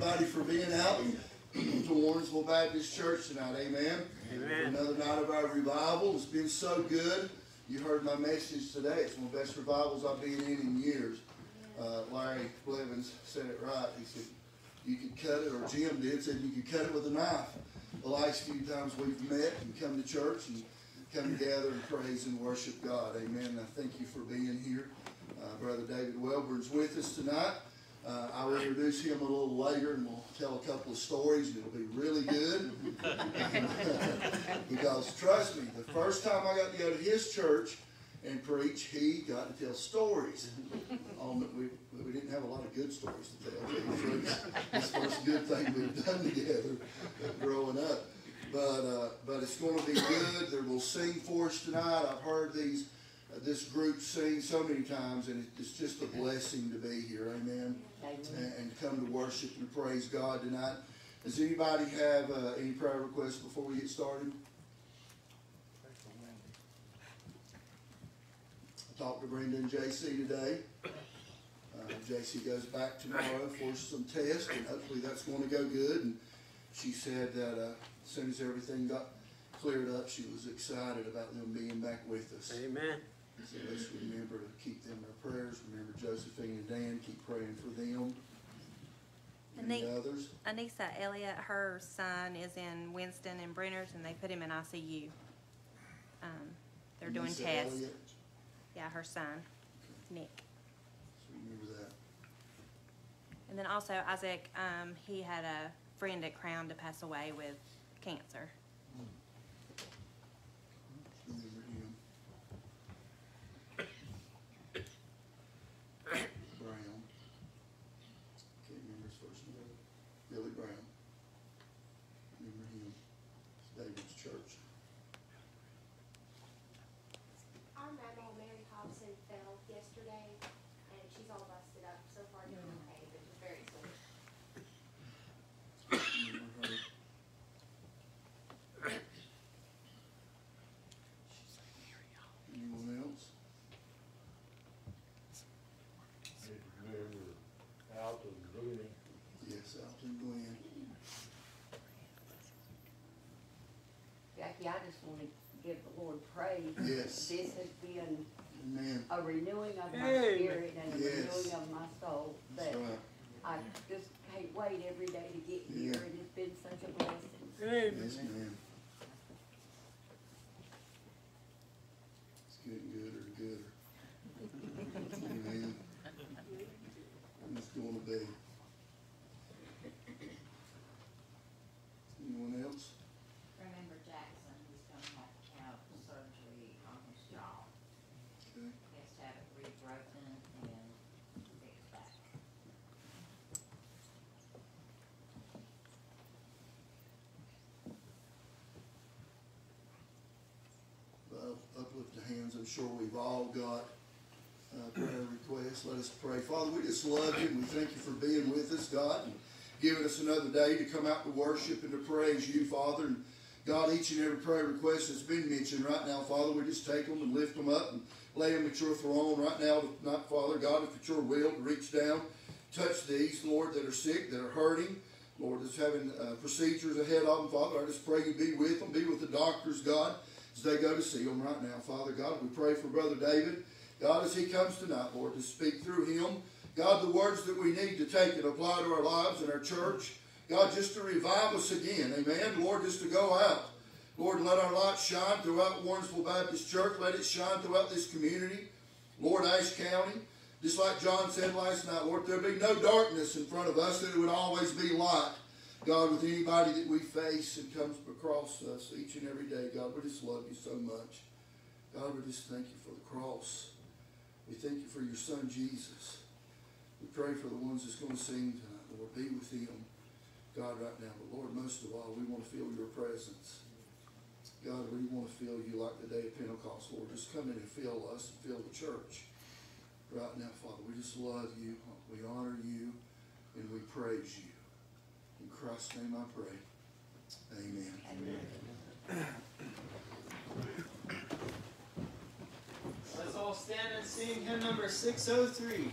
everybody for being out to Warrensville Baptist Church tonight. Amen. Amen. Another night of our revival. It's been so good. You heard my message today. It's one of the best revivals I've been in in years. Uh, Larry Blevins said it right. He said, you could cut it, or Jim did, said you could cut it with a knife. The last few times we've met and come to church and come together and praise and worship God. Amen. I thank you for being here. Uh, Brother David Wellborn's with us tonight. Uh, I'll introduce him a little later and we'll tell a couple of stories and it'll be really good. because trust me, the first time I got to go to his church and preach, he got to tell stories. On we, we didn't have a lot of good stories to tell. It's the first good thing we've done together growing up. But uh, but it's going to be good. They will sing for us tonight. I've heard these uh, this group sing so many times, and it's just a blessing to be here. Amen. And, and come to worship and praise God tonight. Does anybody have uh, any prayer requests before we get started? I talked to Brenda and JC today. Uh, JC goes back tomorrow for some tests, and hopefully that's going to go good. And she said that uh, as soon as everything got cleared up, she was excited about them being back with us. Amen. So let's remember to keep them in our prayers. Remember Josephine and Dan. Keep praying for them. Any Ani- others? Anissa Elliott, her son is in Winston and Brenners, and they put him in ICU. Um, they're doing tests. Elliott. Yeah, her son, Nick. So remember that. And then also Isaac, um, he had a friend at Crown to pass away with cancer. Remember him. Brown. Can't remember his first name. Billy Brown. Remember him. It's David's church. Our grandma Mary Hobson fell yesterday, and she's all busted up. So far, doing okay, but just very sore. Remember her. Anyone else? Remember Alton Rooney, Yes, Alton Glenn. Jackie, I just want to give the Lord praise. Yes. This has been Amen. a renewing of my Amen. spirit and a Yes. renewing of my soul. That's That right. I just can't wait every day to get here, and it's been such a blessing. Amen. Yes, ma'am. It's getting gooder and gooder. Amen. It's going to be. Anyone else? Remember Jackson, he's gonna have to have surgery on his jaw. Okay. He has to have it rebroken and fixed back. Well, uplift the hands. I'm sure we've all got uh, prayer requests. Let us pray. Father, we just love you and we thank you for being with us, God, and giving us another day to come out to worship and to praise you, Father. And God, each and every prayer request that's been mentioned right now, Father, we just take them and lift them up and lay them at your throne right now, not Father, God, if it's your will to reach down, touch these, Lord, that are sick, that are hurting. Lord, that's having uh, procedures ahead of them, Father. I just pray you be with them, be with the doctors, God, as they go to see them right now, Father God. We pray for Brother David, God, as he comes tonight, Lord, to speak through him. God, the words that we need to take and apply to our lives and our church. God, just to revive us again, amen. Lord, just to go out. Lord, let our light shine throughout Warrensville Baptist Church. Let it shine throughout this community. Lord, Ashe County. Just like John said last night, Lord, there be no darkness in front of us, it would always be light. God, with anybody that we face and comes across us each and every day, God, we just love you so much. God, we just thank you for the cross. We thank you for your son, Jesus. We pray for the ones that's going to sing tonight, Lord. Be with them, God, right now. But Lord, most of all, we want to feel your presence. God, we want to feel you like the day of Pentecost, Lord. Just come in and fill us and fill the church. Right now, Father, we just love you. We honor you and we praise you. Christ's name I pray. Amen. Let's all stand and sing hymn number 603.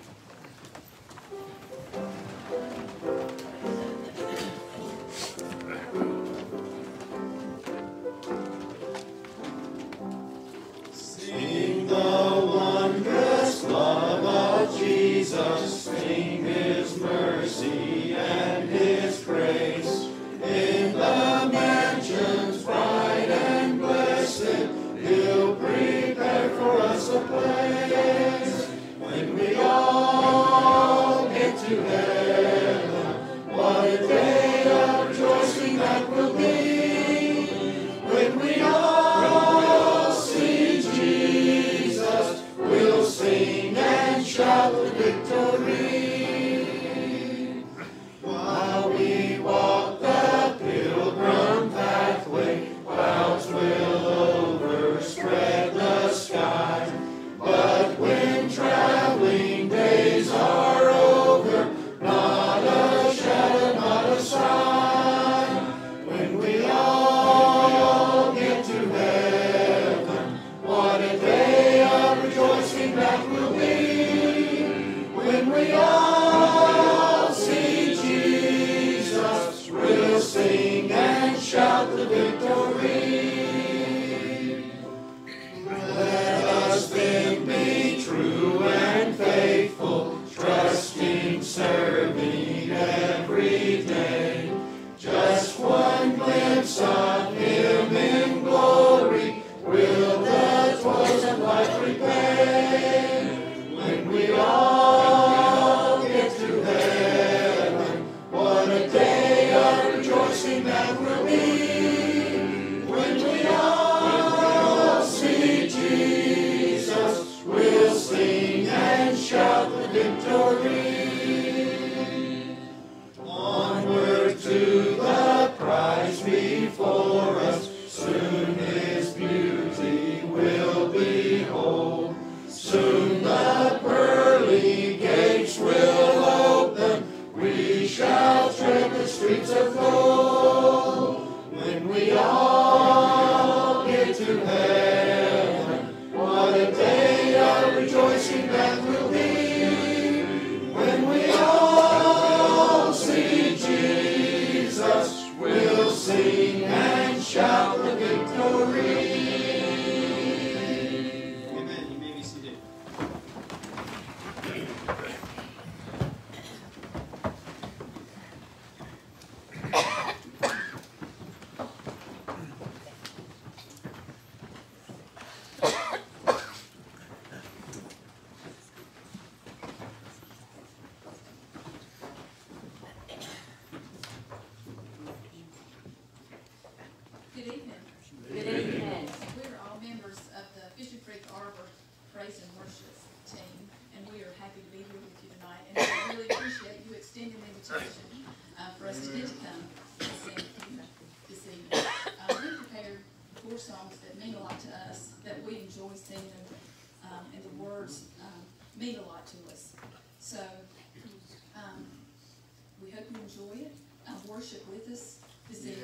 So um, we hope you enjoy it. Uh, worship with us this evening.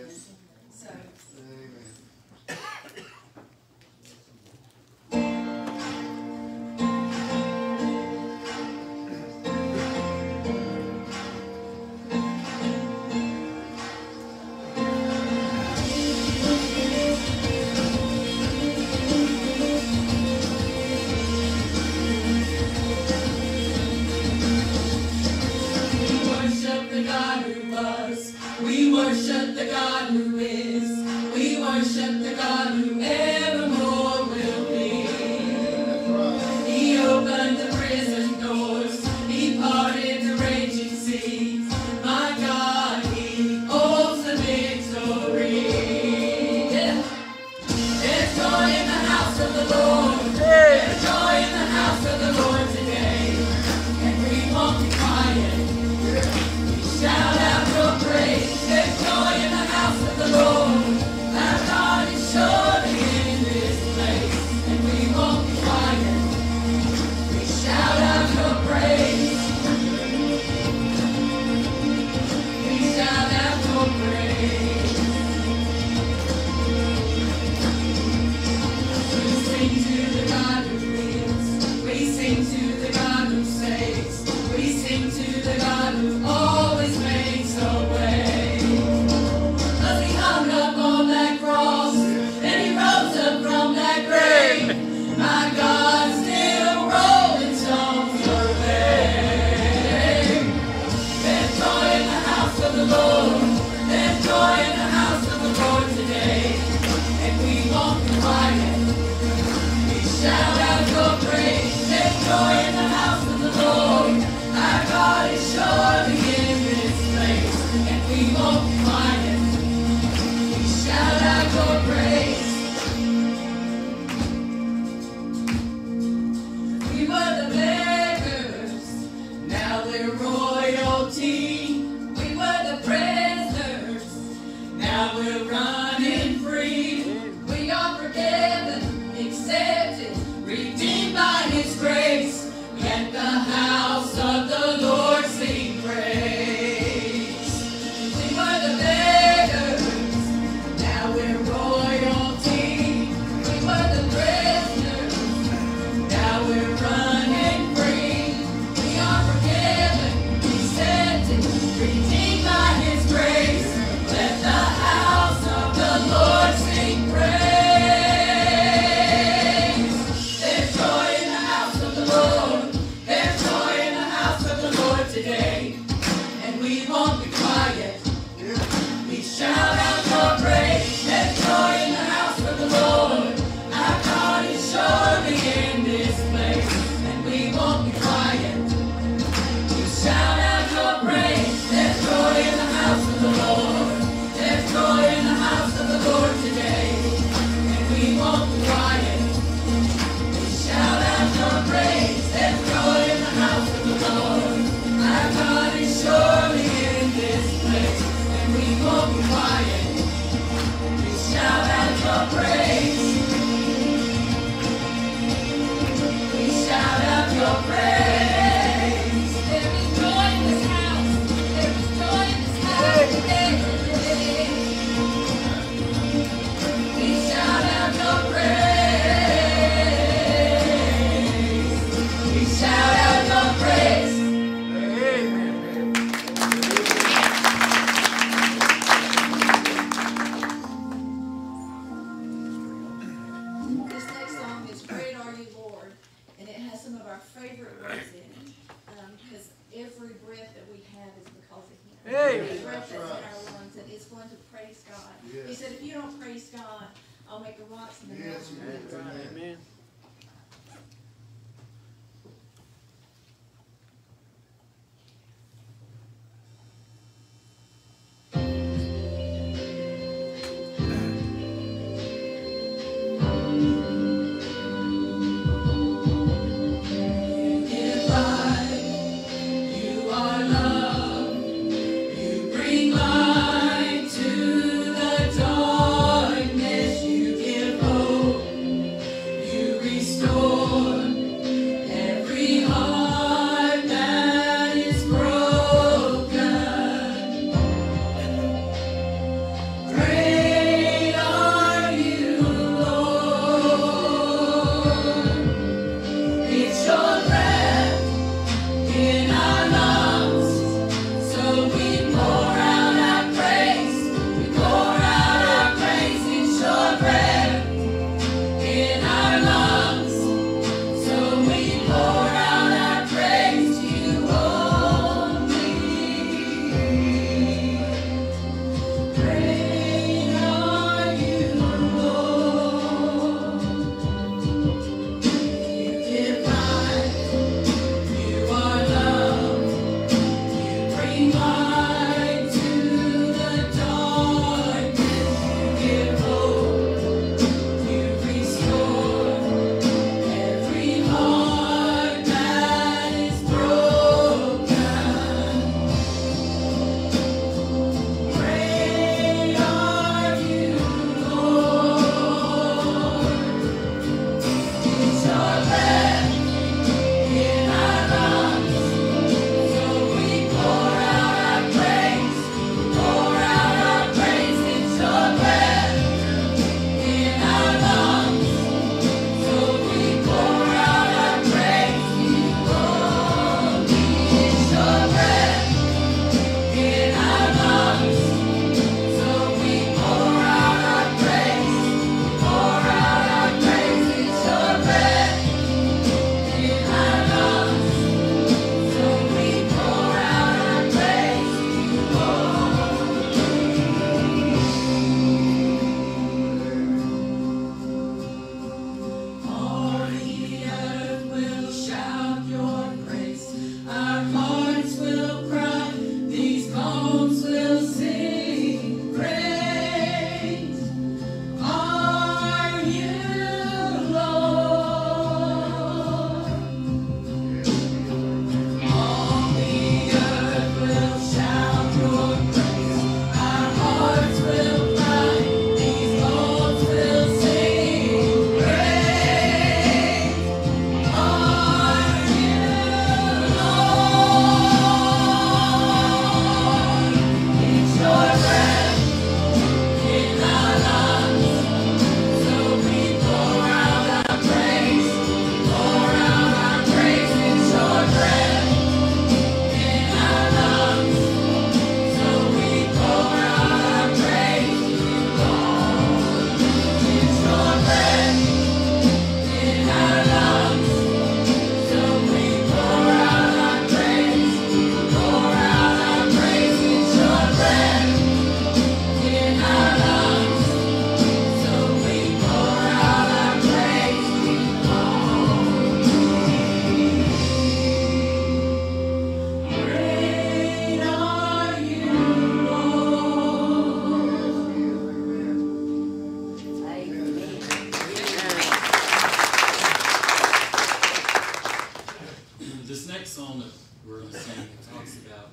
this next song that we're going to sing talks about,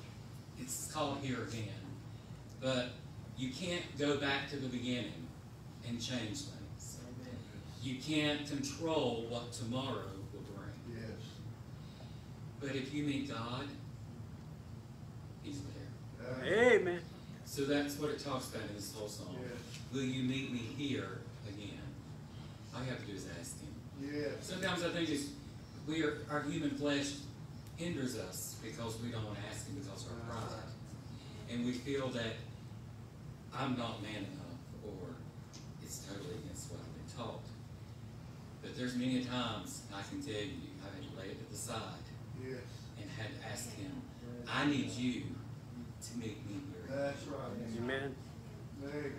it's called Here Again. But you can't go back to the beginning and change things. You can't control what tomorrow will bring. Yes. But if you meet God, He's there. Amen. So that's what it talks about in this whole song. Yes. Will you meet me here again? All you have to do is ask Him. Yes. Sometimes I think it's we are our human flesh hinders us because we don't want to ask Him because of our pride, and we feel that I'm not man enough, or it's totally against what I've been taught. But there's many times I can tell you I had to lay it to the side Yes. and had to ask Him, I need you to meet me here. That's right. Amen. Amen.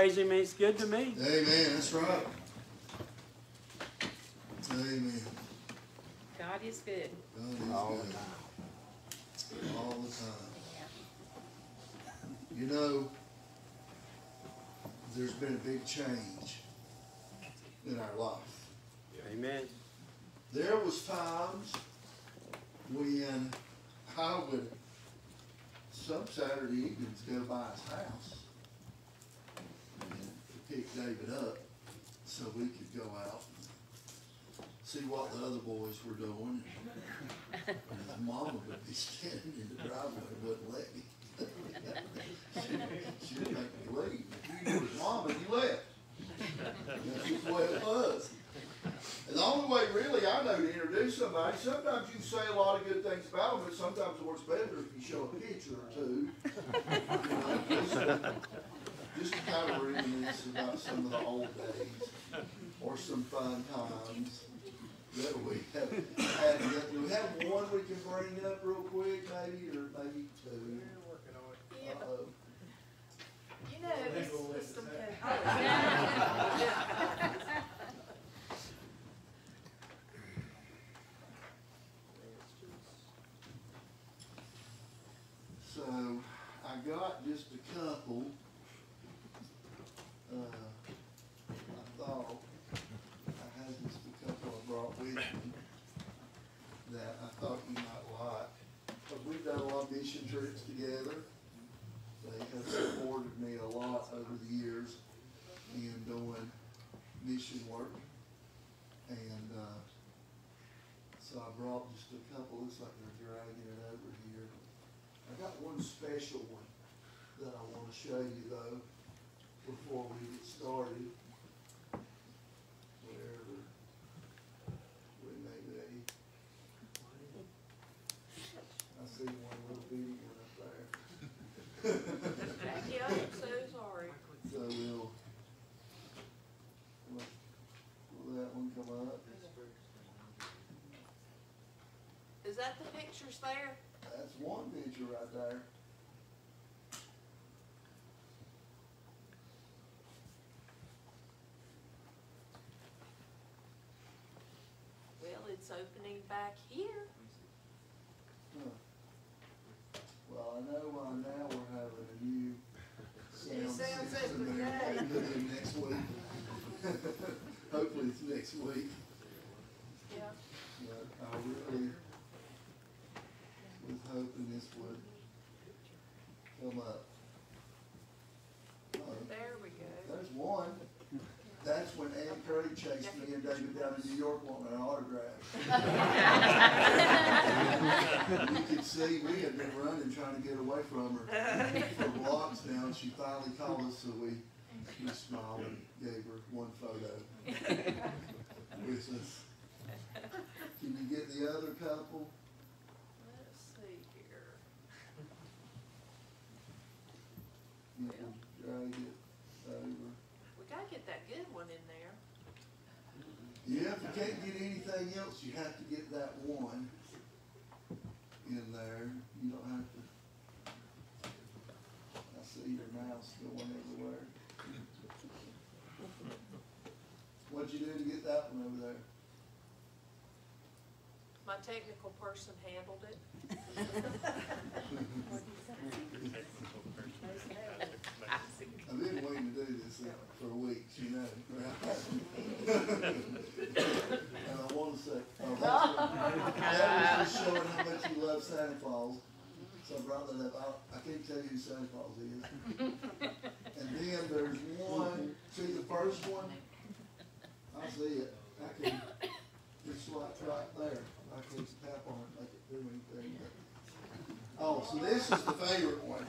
I praise him, he's good to me. Amen, that's right. Amen. God is good. God is All the good. time. All the time. You know, there's been a big change in our life. Amen. There was times when I would, some Saturday evenings, go by his house and pick David up so we could go out and see what the other boys were doing. And his mama would be standing in the driveway, and wouldn't let me. She would make me leave. If you knew his mama, you left. That's the way it was. And the only way really I know to introduce somebody, sometimes you say a lot of good things about them, but sometimes it works better if you show a picture or two. You just, to- kind of reminisce about some of the old days or some fun times that we have had. Do we have one we can bring up real quick, maybe, or maybe two? Uh-oh. You know, it's, it's some. So I got just a couple. Uh, I thought I had just a couple I brought with me that I thought you might like. But we've done a trips together. They have supported me a lot over the years in doing mission work. And, uh, so I brought just a couple, looks like they're dragging it over here. I got one special one that I wanna show you though, before we get started. Wherever we may be. I see one little bitty one up there. Yeah, I'm so sorry. So we'll, will, will that one come up? Is that there? That's one picture right there. Well, it's opening back here. Huh. Well, I know uh, now we're having a new sound sound system there, next week. Hopefully it's next week, Yeah. but I really hoping this would come up. Oh, There we go. There's one. That's when Ann Curry chased me and David down in New York wanting an autograph. You could see, we had been running, trying to get away from her for blocks now, and she finally called us, so we, we smiled and gave her one photo. With us. Can you get the other couple? Let's see here. You can drag it over. We gotta get that good one in there. Yeah, if you can't get anything else, you have to get that one in there. You don't have to. I see your mouse going everywhere. What'd you do to get that one over there? My technical person handled it. I've been to for weeks, you know. And I wanna say, oh, that was just showing how much you love Santa Claus. So I brought that up. I, I can't tell you who Santa Claus is. And then there's one, see the first one? I see it. I can, it's like right there. I can tap on it, make it do anything. Oh, so this is the favorite one.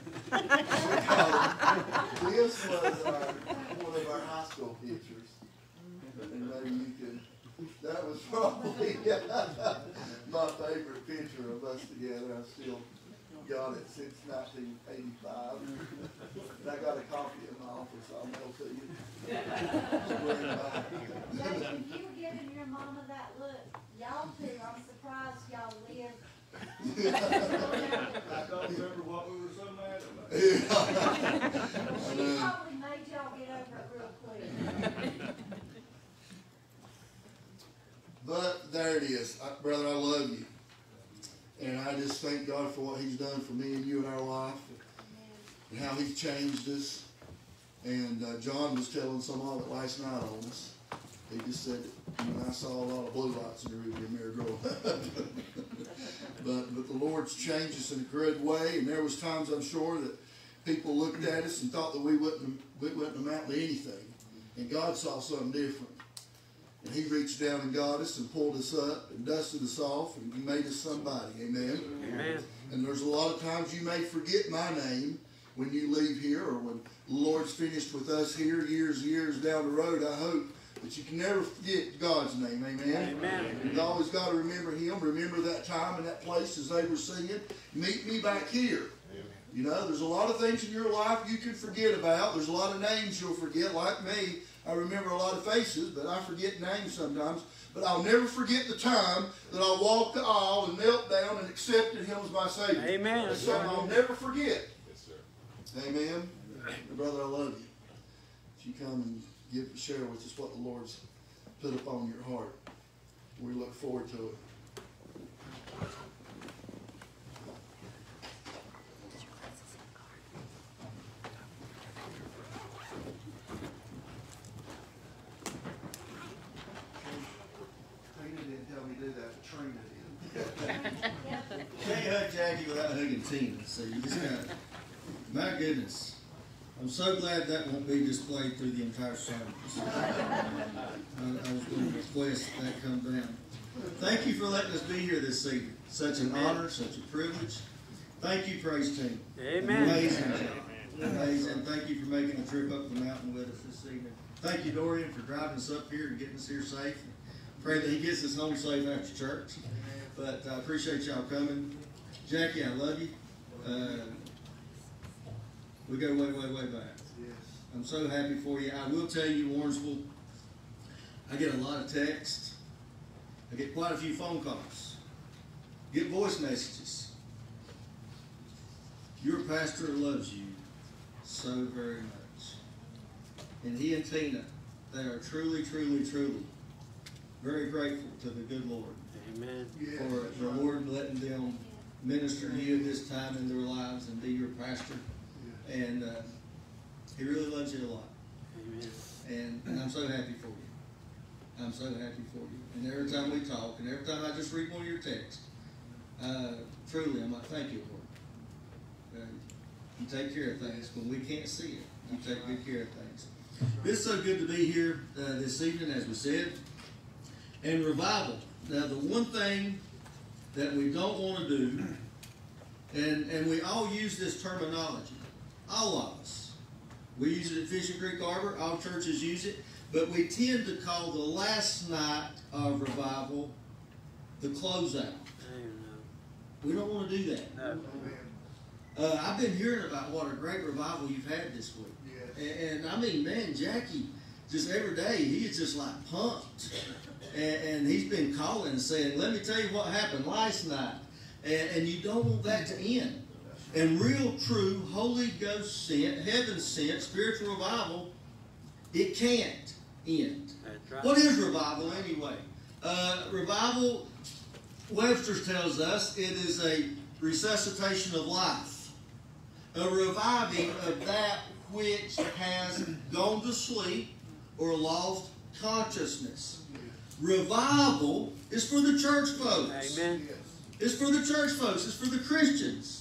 This was our, one of our high school pictures. And maybe you can, that was probably my favorite picture of us together. I still got it since nineteen eighty-five. And I got a copy in my office, I'll mail to you. Jason, you giving your mama that look Y'all too, I'm surprised y'all live. I don't remember what we were so mad about. She probably made y'all get over it real quick. But there it is. I, brother, I love you. And I just thank God for what He's done for me and you in our life and how He's changed us. And uh, John was telling some of it last night on us. He just said, you know, I saw a lot of blue lights in the rearview mirror growing up. but, but the Lord's changed us in a good way. And there was times, I'm sure, that people looked at us and thought that we wouldn't, we wouldn't amount to anything. And God saw something different. And he reached down and got us and pulled us up and dusted us off and made us somebody. Amen. Amen. And there's a lot of times you may forget my name when you leave here or when the Lord's finished with us here years, years down the road, I hope. But you can never forget God's name. Amen. Amen. You've always got to remember Him. Remember that time and that place as they were singing. Meet me back here. You know, there's a lot of things in your life you can forget about. There's a lot of names you'll forget, like me. I remember a lot of faces, but I forget names sometimes. But I'll never forget the time that I walked the aisle and knelt down and accepted Him as my Savior. Amen. That's something I'll never forget. Yes, sir. Amen. And brother, I love you. If you come and give, share with us what the Lord's put upon your heart, we look forward to it. Tina didn't tell me do that, but Trina did. Can't hug Jackie without hugging Tina, so you just got, my goodness. I'm so glad that won't be displayed through the entire service. I, I was going to request that come down. Thank you for letting us be here this evening. Such an honor, such a privilege. Thank you, praise team. Amen. Amazing job. Amazing. Thank you for making the trip up the mountain with us this evening. Thank you, Dorian, for driving us up here and getting us here safe. Pray that he gets us home safe after church. But I appreciate y'all coming. Jackie, I love you. Uh, we go way, way, way back. Yes. I'm so happy for you. I will tell you, Warrensville, I get a lot of texts. I get quite a few phone calls. Get voice messages. Your pastor loves you so very much. And he and Tina, they are truly, truly, truly very grateful to the good Lord Amen. For that's the. Lord letting them minister to you at this time in their lives and be your pastor. And uh, he really loves you a lot. Amen. And, and I'm so happy for you. I'm so happy for you. And every time we talk, and every time I just read one of your texts, uh, truly, I'm like, thank you, Lord. Uh, you take care of things when we can't see it. You take good care of things. It's so good to be here uh, this evening, as we said. And revival. Now, the one thing that we don't want to do, and, and we all use this terminology, all of us. We use it at Fishing Creek Arbor, all churches use it, but we tend to call the last night of revival the closeout. We don't want to do that. No. Uh, I've been hearing about what a great revival you've had this week. Yes. And, and I mean, man, Jackie, just every day, he is just like pumped. And, and he's been calling and saying, let me tell you what happened last night. And, and you don't want that to end. And real, true, Holy Ghost sent, heaven sent, spiritual revival, it can't end. Right. What is revival anyway? Uh, revival, Webster's tells us, it is a resuscitation of life, a reviving of that which has gone to sleep or lost consciousness. Revival is for the church folks. Amen. Yes. It's for the church folks. It's for the Christians.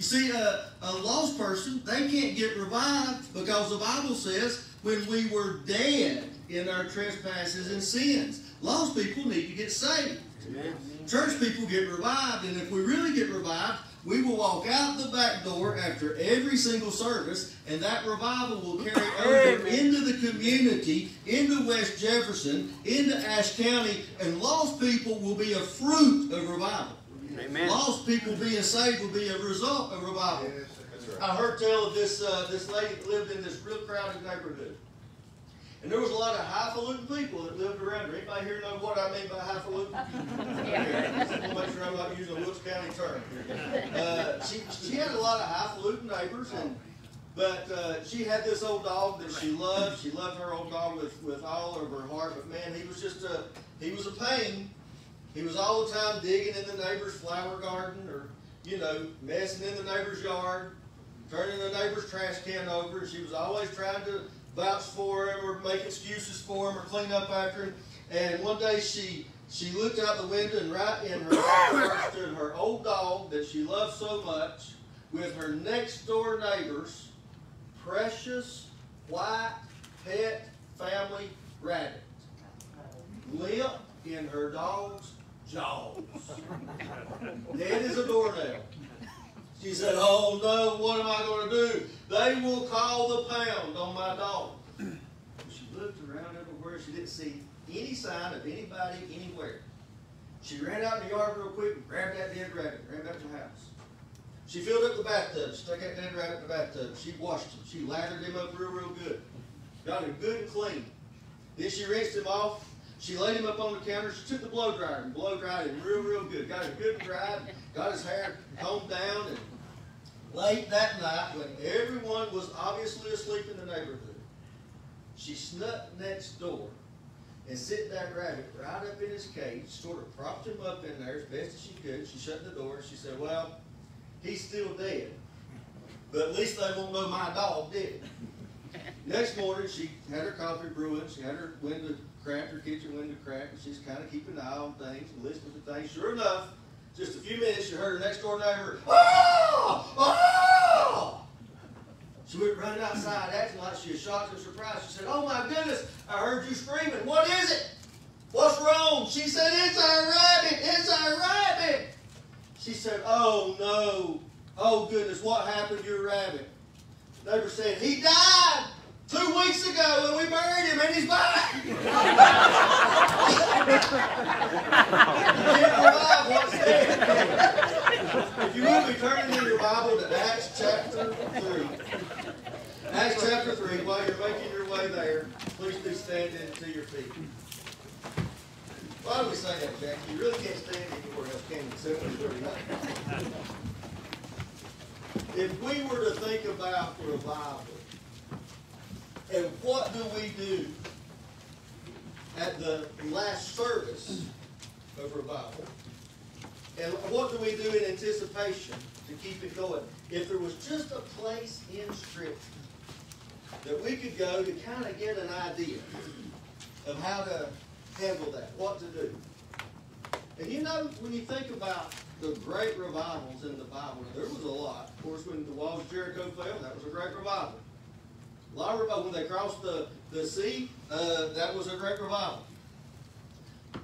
You see, a, a lost person, they can't get revived because the Bible says when we were dead in our trespasses and sins. Lost people need to get saved. Amen. Church people get revived, and if we really get revived, we will walk out the back door after every single service, and that revival will carry over Amen. into the community, into West Jefferson, into Ashe County, and lost people will be a fruit of revival. Amen. Lost people being saved will be a result of revival. Yes. I heard tell of this uh, this lady that lived in this real crowded neighborhood, And there was a lot of highfalutin people that lived around her. Anybody here know what I mean by highfalutin? Yeah. I want to make sure I'm not using a Wilkes County term. Uh, she, she had a lot of highfalutin neighbors, and but uh, she had this old dog that she loved. She loved her old dog with, with all of her heart. But man, he was just a he was a pain. He was all the time digging in the neighbor's flower garden, or you know, messing in the neighbor's yard, turning the neighbor's trash can over. She was always trying to vouch for him or make excuses for him or clean up after him. And one day she she looked out the window and right in her stood her old dog that she loved so much with her next door neighbor's precious white pet family rabbit limp in her dog's jaws. Dead as a doornail. She said, Oh no, what am I going to do? They will call the pound on my dog. She looked around everywhere. She didn't see any sign of anybody anywhere. She ran out in the yard real quick and grabbed that dead rabbit, ran back to the house. She filled up the bathtub, stuck that dead rabbit in the bathtub. She washed him. She lathered him up real, real good. Got him good and clean. Then she rinsed him off. She laid him up on the counter. She took the blow dryer and blow dried him real, real good. Got him good and dried. Got his hair combed down. And late that night, when everyone was obviously asleep in the neighborhood, she snuck next door and sit that rabbit right up in his cage, sort of propped him up in there as best as she could. She shut the door and she said, Well, he's still dead. But at least they won't know my dog did. Next morning, she had her coffee brewing. She had her window cracked, her kitchen window cracked, and she's kind of keeping an eye on things and listening to things. Sure enough, just a few minutes, she heard her next door neighbor, oh, oh! She went running outside, acting like she was shocked and surprised. She said, Oh my goodness, I heard you screaming. What is it? What's wrong? She said, It's our rabbit! It's our rabbit! She said, Oh no. Oh goodness, what happened to your rabbit? The neighbor said, He died two weeks ago when we buried him and he's back. Can't revive what's dead. If you will be turning in your Bible to Acts chapter 3. Acts chapter 3, while you're making your way there, please be standing to your feet. Why do we say that, Jack? You really can't stand anywhere else, can you? Except not. If we were to think about revival, and what do we do at the last service of revival? And what do we do in anticipation to keep it going? If there was just a place in Scripture that we could go to kind of get an idea of how to handle that, what to do. And you know, when you think about the great revivals in the Bible, there was a lot. Of course, when the walls of Jericho fell, that was a great revival. A lot of revival. When they crossed the, the sea, uh, that was a great revival.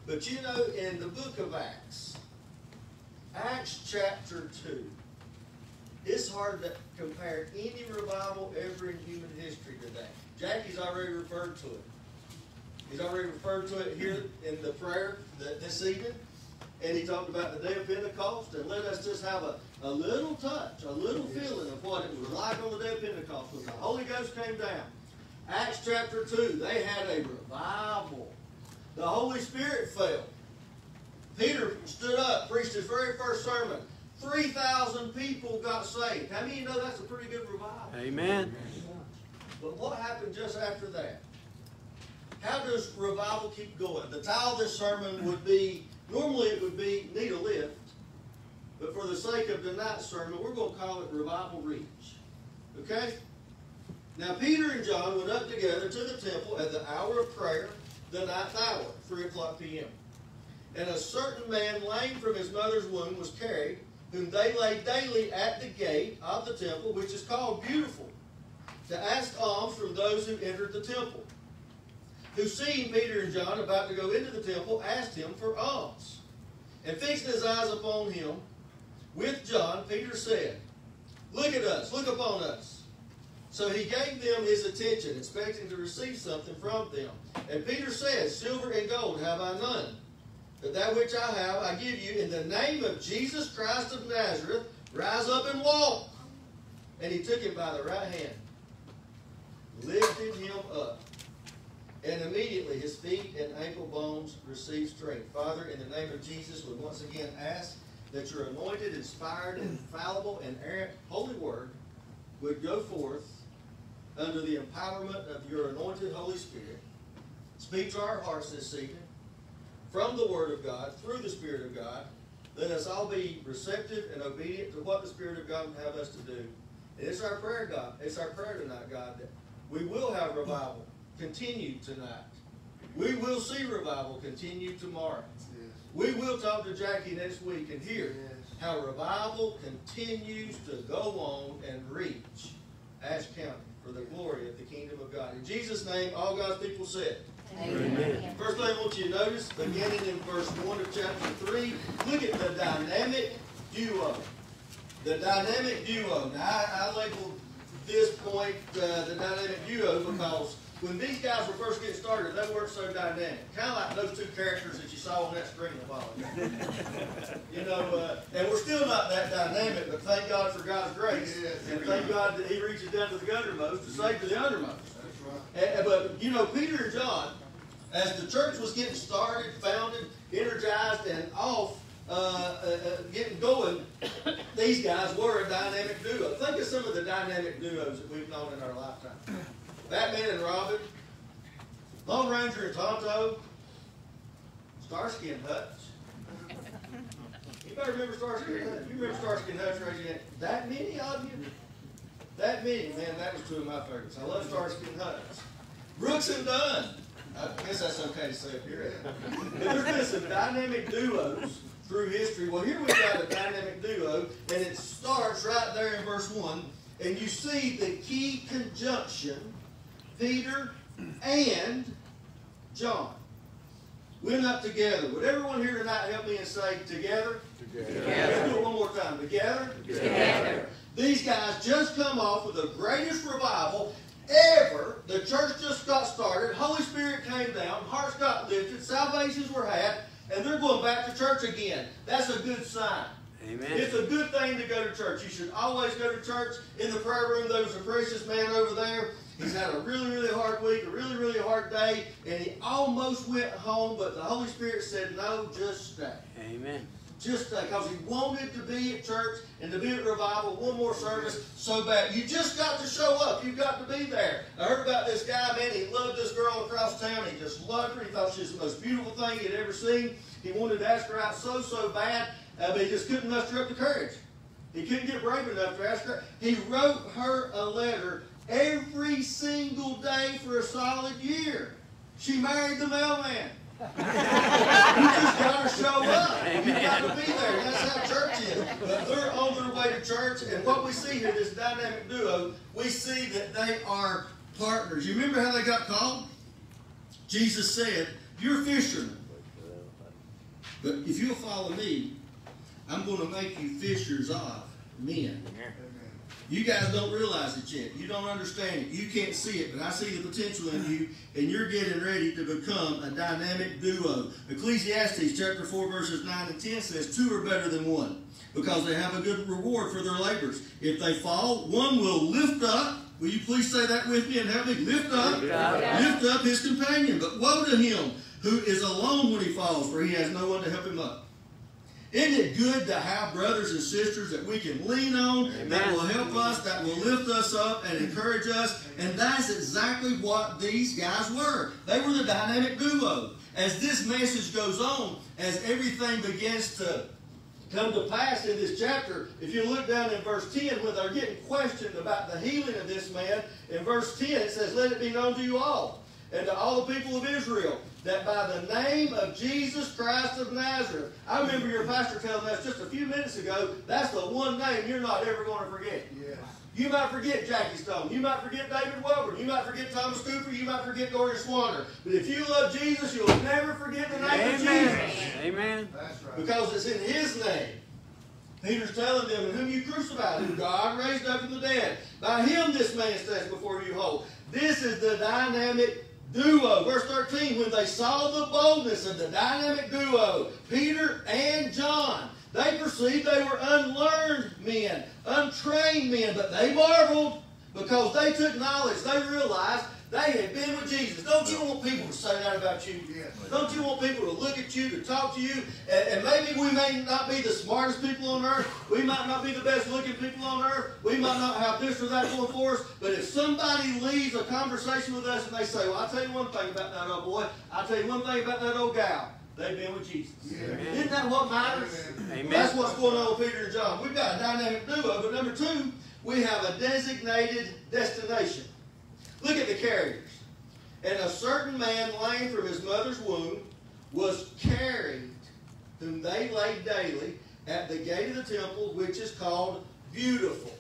But you know, in the book of Acts, Acts chapter 2, it's hard to compare any revival ever in human history to that. Jackie's already referred to it. He's already referred to it here in the prayer this evening. And he talked about the day of Pentecost. And let us just have a, a little touch, a little feeling of what it was like on the day of Pentecost when the Holy Ghost came down. Acts chapter 2, they had a revival. The Holy Spirit fell. Peter stood up, preached his very first sermon. 3,000 people got saved. How many of you know that's a pretty good revival? Amen. But what happened just after that? How does revival keep going? The title of this sermon would be, normally it would be Need a Lift, but for the sake of tonight's sermon, we're going to call it Revival Reach. Okay? Now, Peter and John went up together to the temple at the hour of prayer, the ninth hour, 3 o'clock p.m. And a certain man, lame from his mother's womb, was carried, whom they laid daily at the gate of the temple, which is called Beautiful, to ask alms from those who entered the temple. Who, seeing Peter and John about to go into the temple, asked him for alms. And fixing his eyes upon him, with John, Peter said, Look at us, look upon us. So he gave them his attention, expecting to receive something from them. And Peter said, Silver and gold have I none. But that which I have, I give you in the name of Jesus Christ of Nazareth. Rise up and walk. And he took him by the right hand, lifted him up, And immediately his feet and ankle bones received strength. Father, in the name of Jesus, we once again ask that your anointed, inspired, infallible, and errant holy word would go forth under the empowerment of your anointed Holy Spirit. Speak to our hearts this evening from the Word of God, through the Spirit of God. Let us all be receptive and obedient to what the Spirit of God would have us to do. And it's our prayer, God. It's our prayer tonight, God, that we will have revival continue tonight. We will see revival continue tomorrow. We will talk to Jackie next week and hear how revival continues to go on and reach Ashe County for the glory of the kingdom of God. In Jesus' name, all God's people said. Amen. First thing I want you to notice, beginning in verse 1 of chapter 3, look at the dynamic duo. The dynamic duo. Now, I, I labeled this point uh, the dynamic duo because when these guys were first getting started, they weren't so dynamic. Kind of like those two characters that you saw on that screen a while ago. you know, uh, and we're still not that dynamic, but thank God for God's grace. and thank God that He reaches down to the guttermost to save to the uttermost. That's right. And- but you know, Peter and John, as the church was getting started, founded, energized, and off, uh, uh, uh, getting going, these guys were a dynamic duo. Think of some of the dynamic duos that we've known in our lifetime: Batman and Robin, Lone Ranger and Tonto, Starsky and Hutch. You remember Starsky and Hutch. You remember Starsky and Hutch, your hand. That many of you? That many, man, that was two of my favorites. I love Starsky and Hutch. Brooks and Dunn. I guess that's okay to say up here. There's been some dynamic duos through history. Well, here we've got a dynamic duo, and it starts right there in verse 1. And you see the key conjunction, Peter and John. Went up together. Would everyone here tonight help me and say together? Together. Let's do it one more time. Together? Together. These guys just come off with the greatest revival ever. The church just got started. Holy Spirit came down. Hearts got lifted. Salvations were had. And they're going back to church again. That's a good sign. Amen. It's a good thing to go to church. You should always go to church. In the prayer room, there was a precious man over there. He's had a really, really hard week, a really, really hard day, and he almost went home, but the Holy Spirit said, No, just stay. Amen. Just stay, because he wanted to be at church and to be at revival, one more service, so bad. You just got to show up. You've got to be there. I heard about this guy, man. He loved this girl across town. He just loved her. He thought she was the most beautiful thing he'd ever seen. He wanted to ask her out so, so bad, uh, but he just couldn't muster up the courage. He couldn't get brave enough to ask her. He wrote her a letter every single day for a solid year. She married the mailman. you just gotta show up. You gotta be there. That's how church is. But they're on their way to church, and what we see here, this dynamic duo, we see that they are partners. You remember how they got called? Jesus said, You're fishermen. But if you'll follow me, I'm going to make you fishers of men. You guys don't realize it yet. You don't understand it. You can't see it, but I see the potential in you, and you're getting ready to become a dynamic duo. Ecclesiastes chapter 4, verses 9 and 10 says, Two are better than one, because they have a good reward for their labors. If they fall, one will lift up. Will you please say that with me and help me? Lift up. Lift up his companion. But woe to him who is alone when he falls, for he has no one to help him up. Isn't it good to have brothers and sisters that we can lean on, that will help us, that will lift us up and encourage us? And that's exactly what these guys were. They were the dynamic duo. As this message goes on, as everything begins to come to pass in this chapter, if you look down in verse 10, when they're getting questioned about the healing of this man, in verse 10 it says, Let it be known to you all and to all the people of Israel that by the name of Jesus Christ of Nazareth, I remember your pastor telling us just a few minutes ago, that's the one name you're not ever going to forget. Yes. You might forget Jackie Stone. You might forget David Wellborn. You might forget Thomas Cooper. You might forget Gloria Swanner. But if you love Jesus, you'll never forget the name of Jesus. Amen. That's right. Because it's in His name. Peter's telling them, whom you crucified, whom God raised up from the dead. By Him this man stands before you whole. This is the dynamic duo. Verse 13, when they saw the boldness of the dynamic duo, Peter and John, they perceived they were unlearned men, untrained men, but they marveled because they took knowledge. They realized they had been with Jesus. Don't you want people to say that about you? Yes. Don't you want people to look at you, to talk to you? And, and maybe we may not be the smartest people on earth. We might not be the best looking people on earth. We might not have this or that going for us. But if somebody leaves a conversation with us and they say, Well, I'll tell you one thing about that old boy, I'll tell you one thing about that old gal. They've been with Jesus. Isn't that what matters? Amen. That's what's going on with Peter and John. We've got a dynamic duo, but number two, we have a designated destination. Look at the carriers. And a certain man lame from his mother's womb was carried, whom they laid daily at the gate of the temple, which is called Beautiful.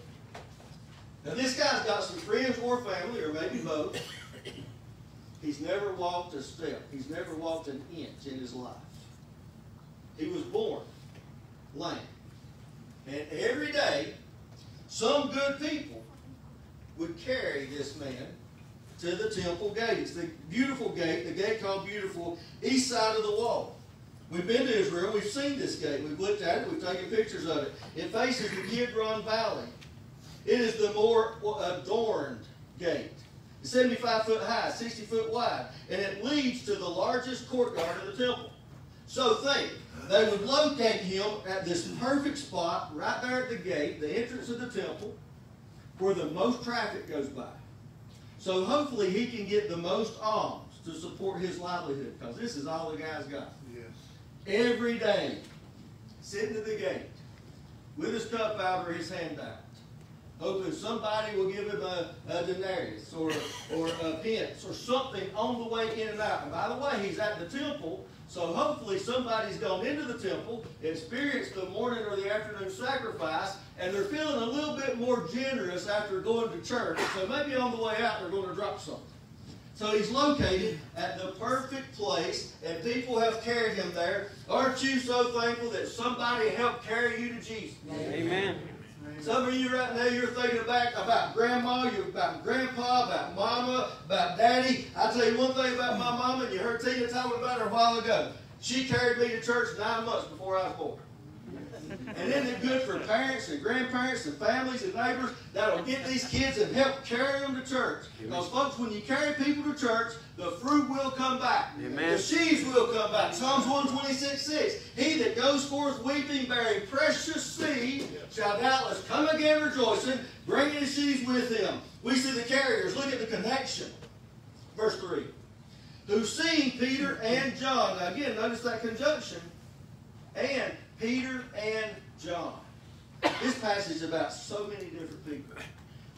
Now, this guy's got some friends or family, or maybe both. He's never walked a step. He's never walked an inch in his life. He was born lame. And every day, some good people would carry this man to the temple gate. It's the beautiful gate, the gate called Beautiful, east side of the wall. We've been to Israel, we've seen this gate, we've looked at it, we've taken pictures of it. It faces the Kidron Valley. It is the more adorned gate. It's 75 foot high, 60 foot wide, and it leads to the largest courtyard of the temple. So think, they would locate him at this perfect spot right there at the gate, the entrance of the temple, where the most traffic goes by. So hopefully he can get the most alms to support his livelihood, because this is all the guy's got. Yes. Every day, sitting at the gate, with his cup out or his hand out, hoping somebody will give him a, a denarius or, or a pence or something on the way in and out. And by the way, he's at the temple, so hopefully somebody's gone into the temple, experienced the morning or the afternoon sacrifice, and they're feeling a little bit more generous after going to church. So maybe on the way out they're going to drop something. So he's located at the perfect place, and people have carried him there. Aren't you so thankful that somebody helped carry you to Jesus? Amen. Some of you right now, you're thinking back about grandma, you're about grandpa, about mama, about daddy. I tell you one thing about my mama, and you heard Tina talking about her a while ago. She carried me to church nine months before I was born. And isn't it good for parents and grandparents and families and neighbors that'll get these kids and help carry them to church? Because folks, when you carry people to church, the fruit will come back. Amen. The sheaves will come back. Psalms 126, 6. He that goes forth weeping, bearing precious seed, shall doubtless come again rejoicing, bringing his sheaves with him. We see the carriers. Look at the connection. Verse 3. Who seeing Peter and John. Now again, notice that conjunction. And Peter and John. This passage is about so many different people.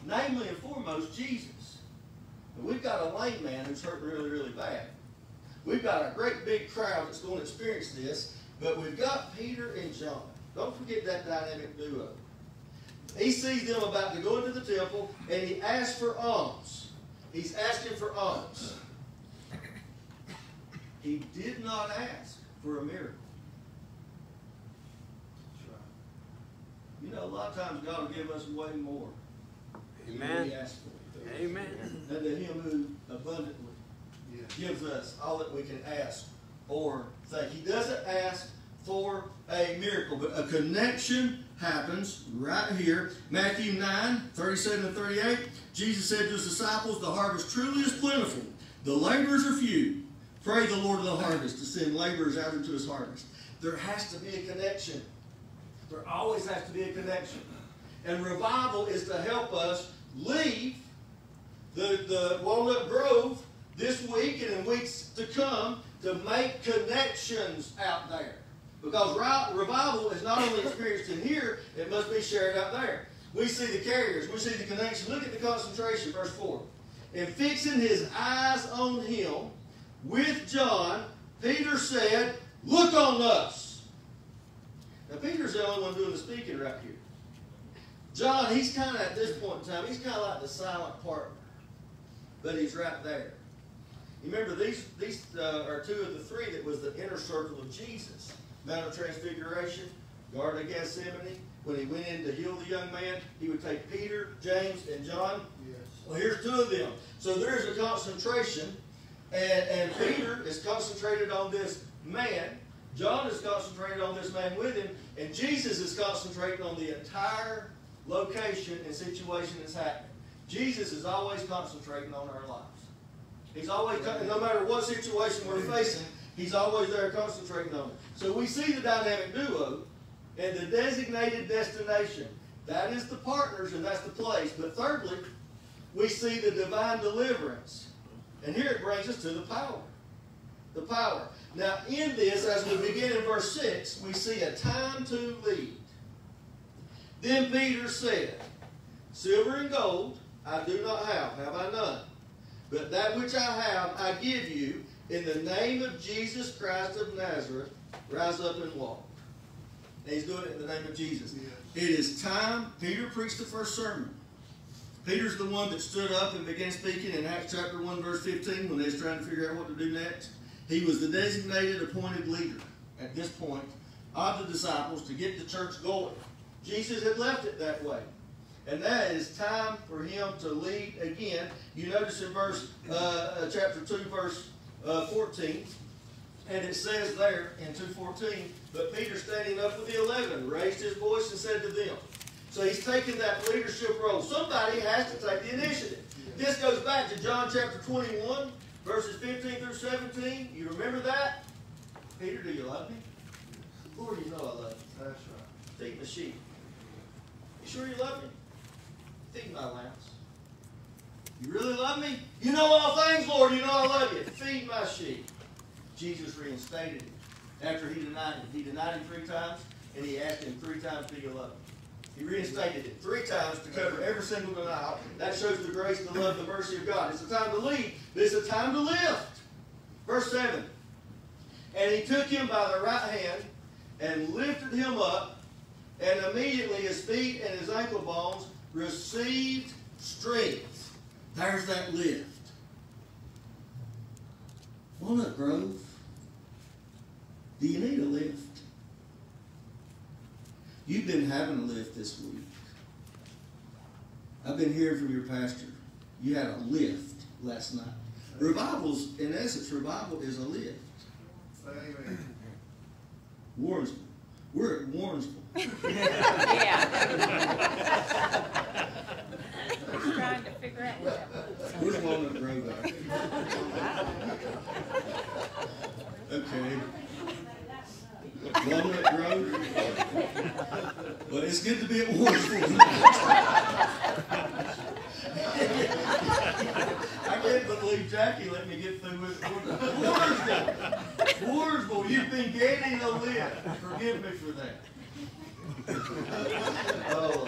Namely and foremost, Jesus. And we've got a lame man who's hurt really, really bad. We've got a great big crowd that's going to experience this, but we've got Peter and John. Don't forget that dynamic duo. He sees them about to go into the temple, and he asks for alms. He's asking for alms. He did not ask for a miracle. You know, a lot of times God will give us way more than Amen. we ask for. Amen. And to Him who abundantly Yes. gives us all that we can ask or think. He doesn't ask for a miracle, but a connection happens right here. Matthew 9, 37 and 38. Jesus said to his disciples, The harvest truly is plentiful, the laborers are few. Pray the Lord of the harvest to send laborers out into his harvest. There has to be a connection. There always has to be a connection. And revival is to help us leave the, the Walnut Grove this week and in weeks to come to make connections out there. Because revival is not only experienced in here, it must be shared out there. We see the carriers, we see the connection. Look at the concentration, verse 4. And fixing his eyes on him with John, Peter said, Look on us. Now, Peter's the only one doing the speaking right here. John, he's kind of at this point in time, he's kind of like the silent partner, but he's right there. You remember these these uh, are two of the three that was the inner circle of Jesus. Mount of Transfiguration, Garden of Gethsemane. When he went in to heal the young man, he would take Peter, James, and John. Yes. Well, here's two of them. So there's a concentration, and, and Peter is concentrated on this man. John is concentrated on this man with him, and Jesus is concentrating on the entire location and situation that's happening. Jesus is always concentrating on our lives. He's always, no matter what situation we're facing, he's always there concentrating on it. So we see the dynamic duo and the designated destination. That is the partners and that's the place. But thirdly, we see the divine deliverance. And here it brings us to the power. The power. Now, in this, as we begin in verse 6, we see a time to lead. Then Peter said, Silver and gold I do not have, have I none. But that which I have I give you, in the name of Jesus Christ of Nazareth, rise up and walk. And he's doing it in the name of Jesus. It is time. Peter preached the first sermon. Peter's the one that stood up and began speaking in Acts chapter 1, verse 15, when they was trying to figure out what to do next. He was the designated appointed leader at this point of the disciples to get the church going. Jesus had left it that way. And that is time for him to lead again. You notice in verse uh, uh, chapter 2, verse uh, 14, and it says there in 2.14, but Peter standing up with the eleven raised his voice and said to them. So he's taking that leadership role. Somebody has to take the initiative. This goes back to John chapter 21, verses 15 through 17. You remember that? Peter, do you love me? Lord, you know I love you. That's right. Feed my sheep. You sure you love me? Feed my lambs. You really love me? You know all things, Lord. You know I love you. Feed my sheep. Jesus reinstated him after he denied him. He denied him three times, and he asked him three times, Do you love me? He reinstated it three times to cover every single denial. That shows the grace, the love, the mercy of God. It's a time to lead, it's a time to lift. Verse 7. And he took him by the right hand and lifted him up, and immediately his feet and his ankle bones received strength. There's that lift. Walnut Grove, do you need a lift? You've been having a lift this week. I've been hearing from your pastor. You had a lift last night. Revivals, in essence, revival is a lift. Amen. Warrensville. We're at Warrensville. Yeah. Trying to figure out. Where's Walnut Grove at? Okay. Walnut? Well, it's good to be at Warrensville. I can't believe Jackie let me get through with Warrensville. Warrensville, you've been getting a lift. Forgive me for that. Oh,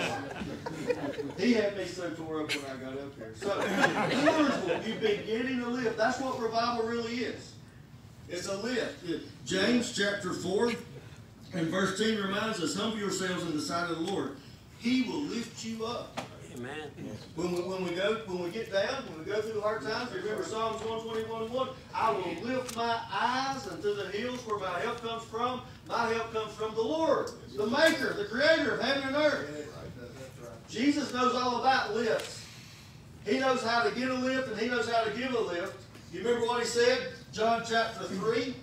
he had me so tore up when I got up here. So, Warrensville, you've been getting a lift. That's what revival really is. It's a lift. James chapter 4 and verse 10 reminds us, humble yourselves in the sight of the Lord. He will lift you up. Amen. When we, when we go, when we get down, when we go through hard times, remember Psalms 121 1, I will lift my eyes unto the hills where my help comes from. My help comes from the Lord, the maker, the creator of heaven and earth. Jesus knows all about lifts. He knows how to get a lift and he knows how to give a lift. You remember what he said? John chapter 3,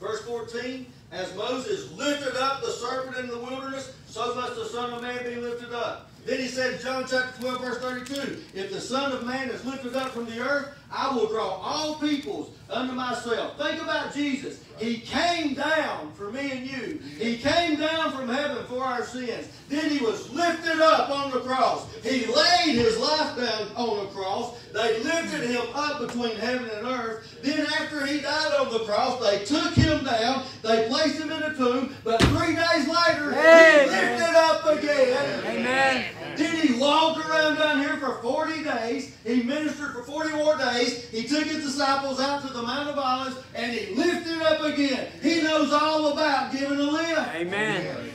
verse 14. As Moses lifted up the serpent in the wilderness, so must the Son of Man be lifted up. Then he said, John chapter 12, verse 32, If the Son of Man is lifted up from the earth, I will draw all peoples unto myself. Think about Jesus. He came down for me and you. He came down from heaven for our sins. Then he was lifted up on the cross. He laid his life down on the cross. They lifted him up between heaven and earth. Then after he died on the cross, they took him down. They placed him in a tomb. But three days later, he lifted up again. Amen. Then he walked around down here for 40 days. He ministered for 40 more days. He took his disciples out to the Mount of Olives and he lifted up again. He knows all about giving a lift. Amen.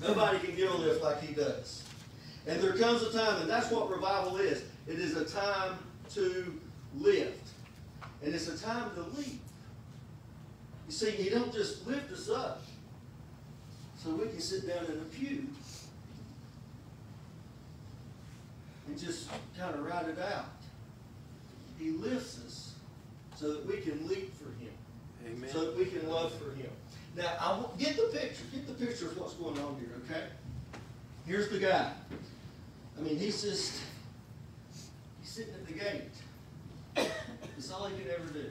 Nobody can give a lift like he does. And there comes a time, and that's what revival is. It is a time to lift. And it's a time to leap. You see, he don't just lift us up so we can sit down in a pew and just kind of ride it out. He lifts us so that we can leap for him. Amen. So that we can love for him. Now, I want, get the picture. Get the picture of what's going on here, okay? Here's the guy. I mean, he's just, he's sitting at the gate. That's all he could ever do.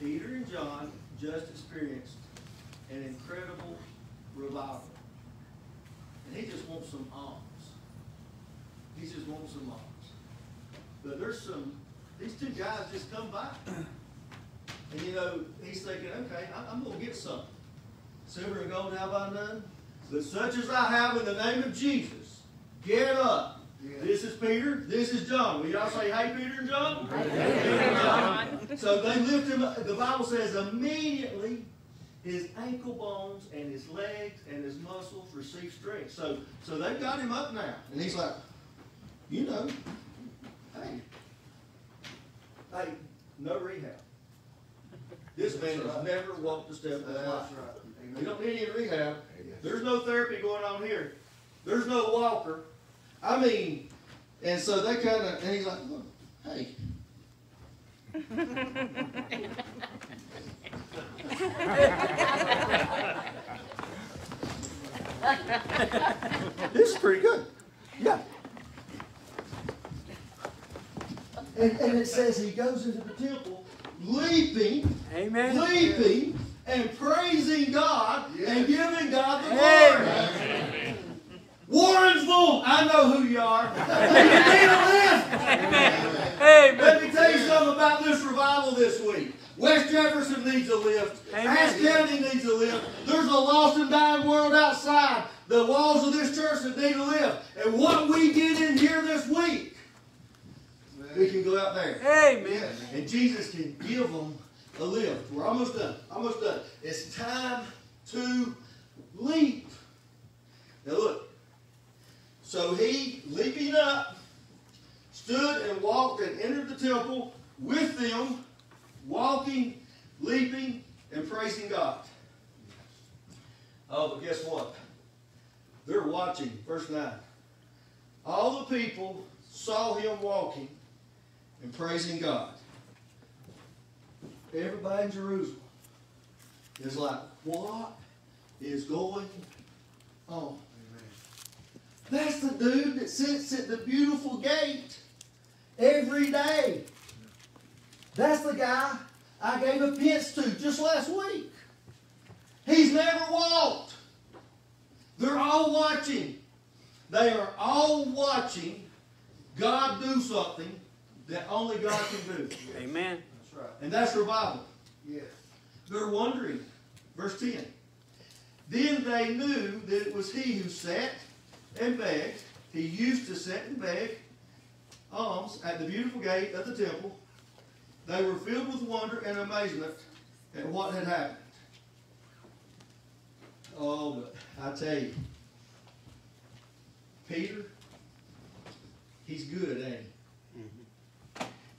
Peter and John just experienced an incredible revival. And he just wants some alms. He just wants some alms. But there's some, these two guys just come by. And you know, he's thinking, okay, I- I'm gonna get something. Silver and gold have I none, but such as I have in the name of Jesus, get up. This is Peter, this is John. Will y'all say, hey, Peter and John? Peter and John. So they lift him up, the Bible says immediately his ankle bones and his legs and his muscles receive strength. So, so they've got him up now. And he's like, you know, hey, hey, no rehab. This man has never walked a step in his life. That's right. We don't need any rehab. There's no therapy going on here. There's no walker. I mean, and so they kind of, and he's like, look, hey. this is pretty good. Yeah. And, and it says he goes into the temple leaping, Amen. leaping, and praising God and giving God the glory. Amen. Warrensville, I know who you are. you need a lift. Amen. Let me tell you something about this revival this week. West Jefferson needs a lift. Amen. Ashe County needs a lift. There's a lost and dying world outside the walls of this church that need a lift. And what we get in here this week, we can go out there. Amen. And Jesus can give them a lift. We're almost done. Almost done. It's time to leap. Now look. So he, leaping up, stood and walked and entered the temple with them, walking, leaping, and praising God. Oh, but guess what? They're watching. Verse 9. All the people saw him walking and praising God. Everybody in Jerusalem is like, what is going on? That's the dude that sits at the beautiful gate every day. That's the guy I gave a pence to just last week. He's never walked. They're all watching. They are all watching God do something that only God can do. Amen. That's right. And that's revival. Yes. They're wondering. Verse 10. Then they knew that it was he who sat and begged. He used to sit and beg alms at the beautiful gate of the temple. They were filled with wonder and amazement at what had happened. Oh, but I tell you, Peter, he's good, ain't he?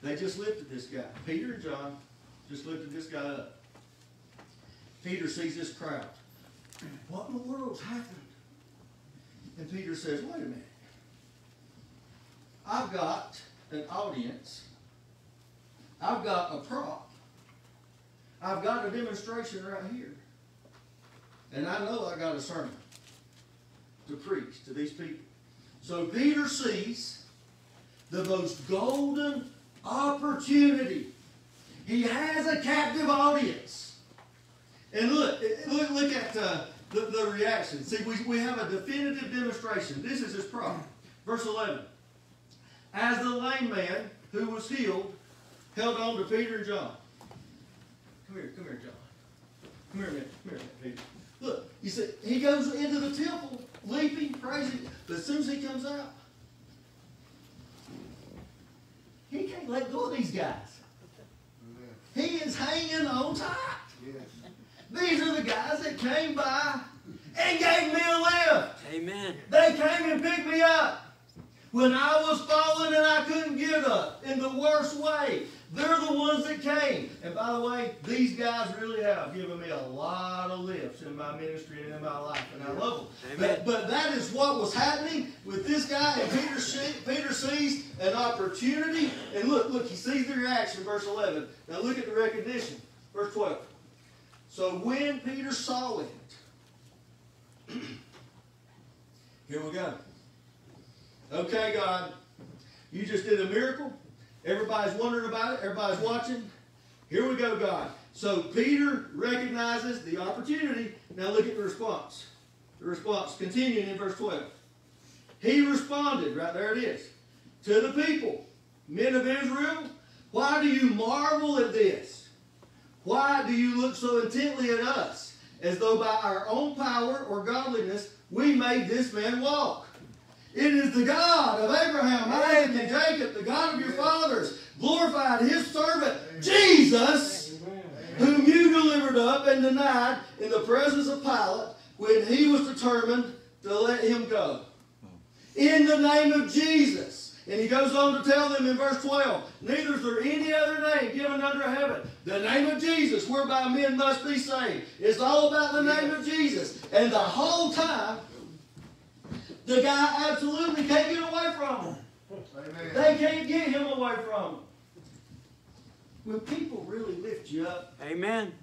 They just lifted this guy. Peter and John just lifted this guy up. Peter sees this crowd. What in the world's happened? And Peter says, wait a minute. I've got an audience. I've got a prop. I've got a demonstration right here. And I know I got a sermon to preach to these people. So Peter sees the most golden opportunity. He has a captive audience. And look, look, look at uh, the, the reaction. See, we, we have a definitive demonstration. This is his problem. Verse 11. As the lame man who was healed held on to Peter and John. Come here, come here, John. Come here minute, come here minute, Peter. Look, you see, he goes into the temple, leaping, praising, but as soon as he comes out, he can't let go of these guys. He is hanging on tight. Yes. These are the guys that came by and gave me a lift. Amen. They came and picked me up when I was falling and I couldn't get up in the worst way. They're the ones that came. And by the way, these guys really have given me a lot of lifts in my ministry and in my life, and I love them. But, but that is what was happening with this guy, and Peter, see- Peter sees an opportunity. And look, look, he sees the reaction, verse 11. Now look at the recognition, verse 12. So when Peter saw it, here we go. Okay, God, you just did a miracle. Everybody's wondering about it. Everybody's watching. Here we go, God. So Peter recognizes the opportunity. Now look at the response. The response continuing in verse 12. He responded, right there it is, to the people, men of Israel, why do you marvel at this? Why do you look so intently at us, as though by our own power or godliness we made this man walk? It is the God of Abraham, Isaac, and Jacob, the God of your fathers, glorified his servant Jesus, whom you delivered up and denied in the presence of Pilate when he was determined to let him go. In the name of Jesus. And he goes on to tell them in verse 12, neither is there any other name given under heaven. The name of Jesus, whereby men must be saved. It's all about the name of Jesus. And the whole time, the guy absolutely can't get away from him. They can't get him away from him. When people really lift you up, Amen.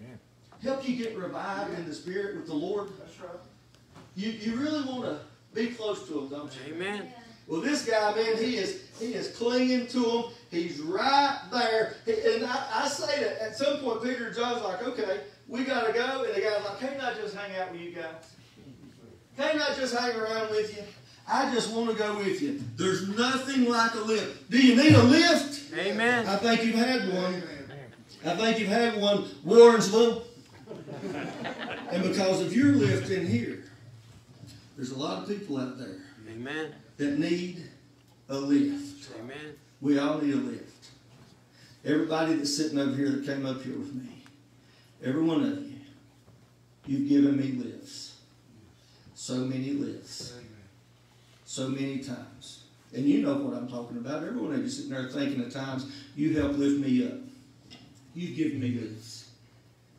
help you get revived in the spirit with the Lord, That's right. you, you really want to be close to him, don't you? Amen. Well, this guy, man, he is he is clinging to him. He's right there. He- and I, I say that at some point, Peter and John's like, okay, we got to go. And the guy's like, can't I just hang out with you guys? Can't I just hang around with you? I just want to go with you. There's nothing like a lift. Do you need a lift? Amen. I think you've had one. I think you've had one, Warrensville. and because of your lift in here, there's a lot of people out there Amen. that need a lift. Amen. We all need a lift. Everybody that's sitting over here that came up here with me, every one of you, you've given me lifts. So many lifts. So many times. And you know what I'm talking about. Every one of you sitting there thinking of times you helped lift me up. You've given me lifts.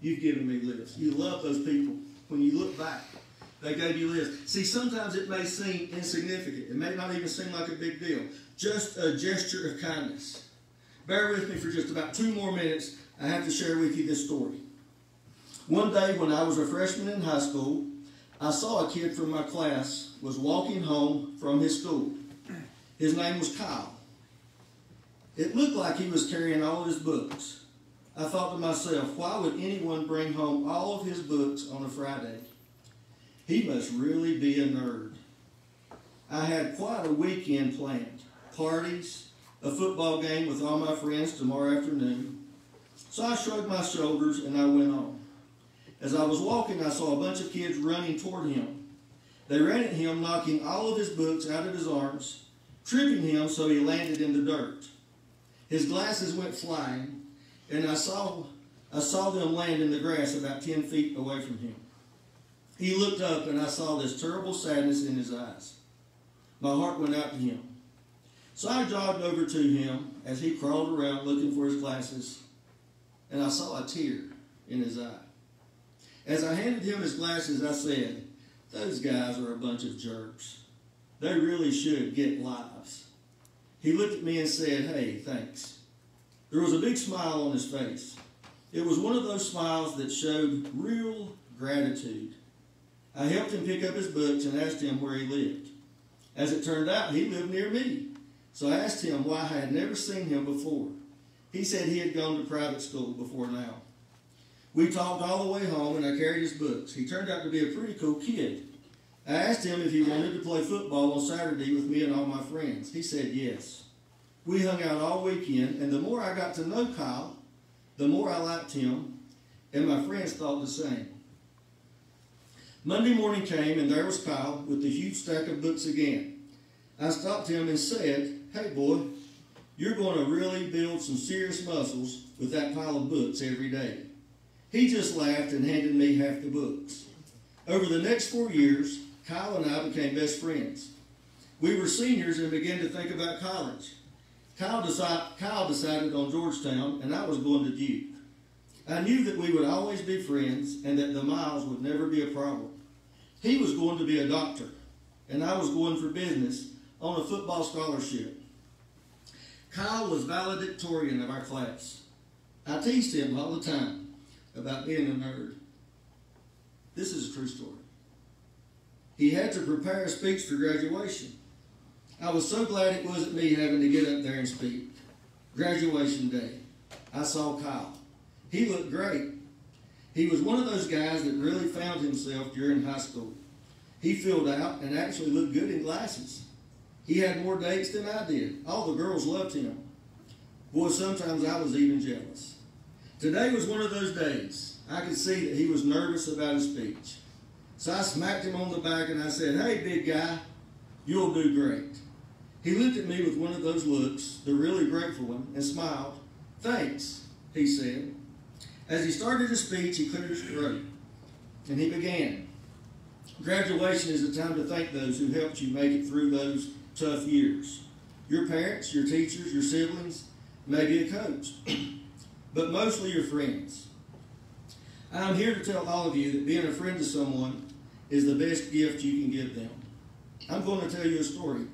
You've given me lifts. You love those people. When you look back, they gave you lifts. See, sometimes it may seem insignificant. It may not even seem like a big deal. Just a gesture of kindness. Bear with me for just about two more minutes. I have to share with you this story. One day when I was a freshman in high school, I saw a kid from my class was walking home from his school. His name was Kyle. It looked like he was carrying all of his books. I thought to myself, why would anyone bring home all of his books on a Friday? He must really be a nerd. I had quite a weekend planned. Parties, a football game with all my friends tomorrow afternoon. So I shrugged my shoulders and I went on. As I was walking, I saw a bunch of kids running toward him. They ran at him, knocking all of his books out of his arms, tripping him so he landed in the dirt. His glasses went flying, and I saw, I saw them land in the grass about 10 feet away from him. He looked up, and I saw this terrible sadness in his eyes. My heart went out to him. So I jogged over to him as he crawled around looking for his glasses, and I saw a tear in his eye. As I handed him his glasses, I said, Those guys are a bunch of jerks. They really should get lives. He looked at me and said, Hey, thanks. There was a big smile on his face. It was one of those smiles that showed real gratitude. I helped him pick up his books and asked him where he lived. As it turned out, he lived near me. So I asked him why I had never seen him before. He said he had gone to private school before now. We talked all the way home and I carried his books. He turned out to be a pretty cool kid. I asked him if he wanted to play football on Saturday with me and all my friends. He said yes. We hung out all weekend, and the more I got to know Kyle, the more I liked him, and my friends thought the same. Monday morning came, and there was Kyle with the huge stack of books again. I stopped him and said, Hey, boy, you're going to really build some serious muscles with that pile of books every day. He just laughed and handed me half the books. Over the next four years, Kyle and I became best friends. We were seniors and began to think about college. Kyle, decide, Kyle decided on Georgetown, and I was going to Duke. I knew that we would always be friends and that the miles would never be a problem. He was going to be a doctor, and I was going for business on a football scholarship. Kyle was valedictorian of our class. I teased him all the time about being a nerd. This is a true story. He had to prepare a speech for graduation. I was so glad it wasn't me having to get up there and speak. graduation day. I saw Kyle. He looked great. He was one of those guys that really found himself during high school. He filled out and actually looked good in glasses. He had more dates than I did. All the girls loved him. Boy, sometimes I was even jealous. Today was one of those days. I could see that he was nervous about his speech. So I smacked him on the back and I said, Hey, big guy, you'll do great. He looked at me with one of those looks, the really grateful one, and smiled. Thanks, he said. As he started his speech, he cleared his throat and he began. Graduation is a time to thank those who helped you make it through those tough years. Your parents, your teachers, your siblings, maybe a coach, but mostly your friends. I'm here to tell all of you that being a friend to someone is the best gift you can give them. I'm going to tell you a story.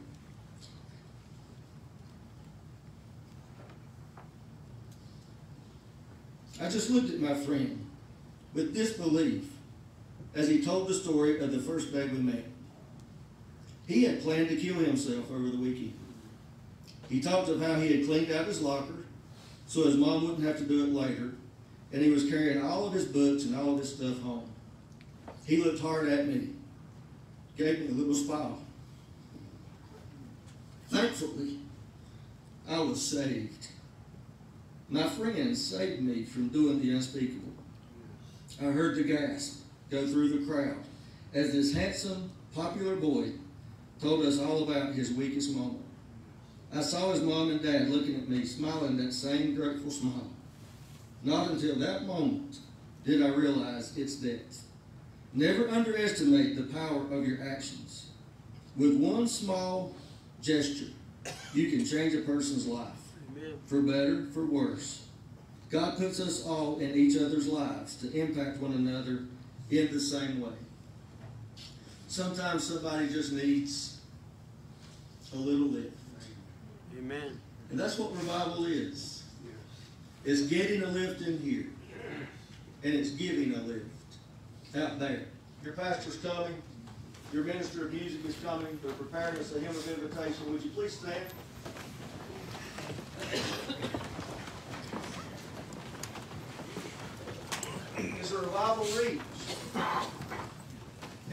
I just looked at my friend with disbelief as he told the story of the first day we met. He had planned to kill himself over the weekend. He talked of how he had cleaned out his locker so his mom wouldn't have to do it later, and he was carrying all of his books and all of his stuff home. He looked hard at me, gave me a little smile. Thankfully, I was saved. My friend saved me from doing the unspeakable. I heard the gasp go through the crowd as this handsome, popular boy told us all about his weakest moment. I saw his mom and dad looking at me, smiling that same grateful smile. Not until that moment did I realize its depth. Never underestimate the power of your actions. With one small gesture, you can change a person's life. For better, for worse. God puts us all in each other's lives to impact one another in the same way. Sometimes somebody just needs a little lift. Amen. And that's what revival is. It's getting a lift in here. And it's giving a lift out there. Your pastor's coming. Your minister of music is coming. They're preparing us a hymn of invitation. Would you please stand? It's a revival reach.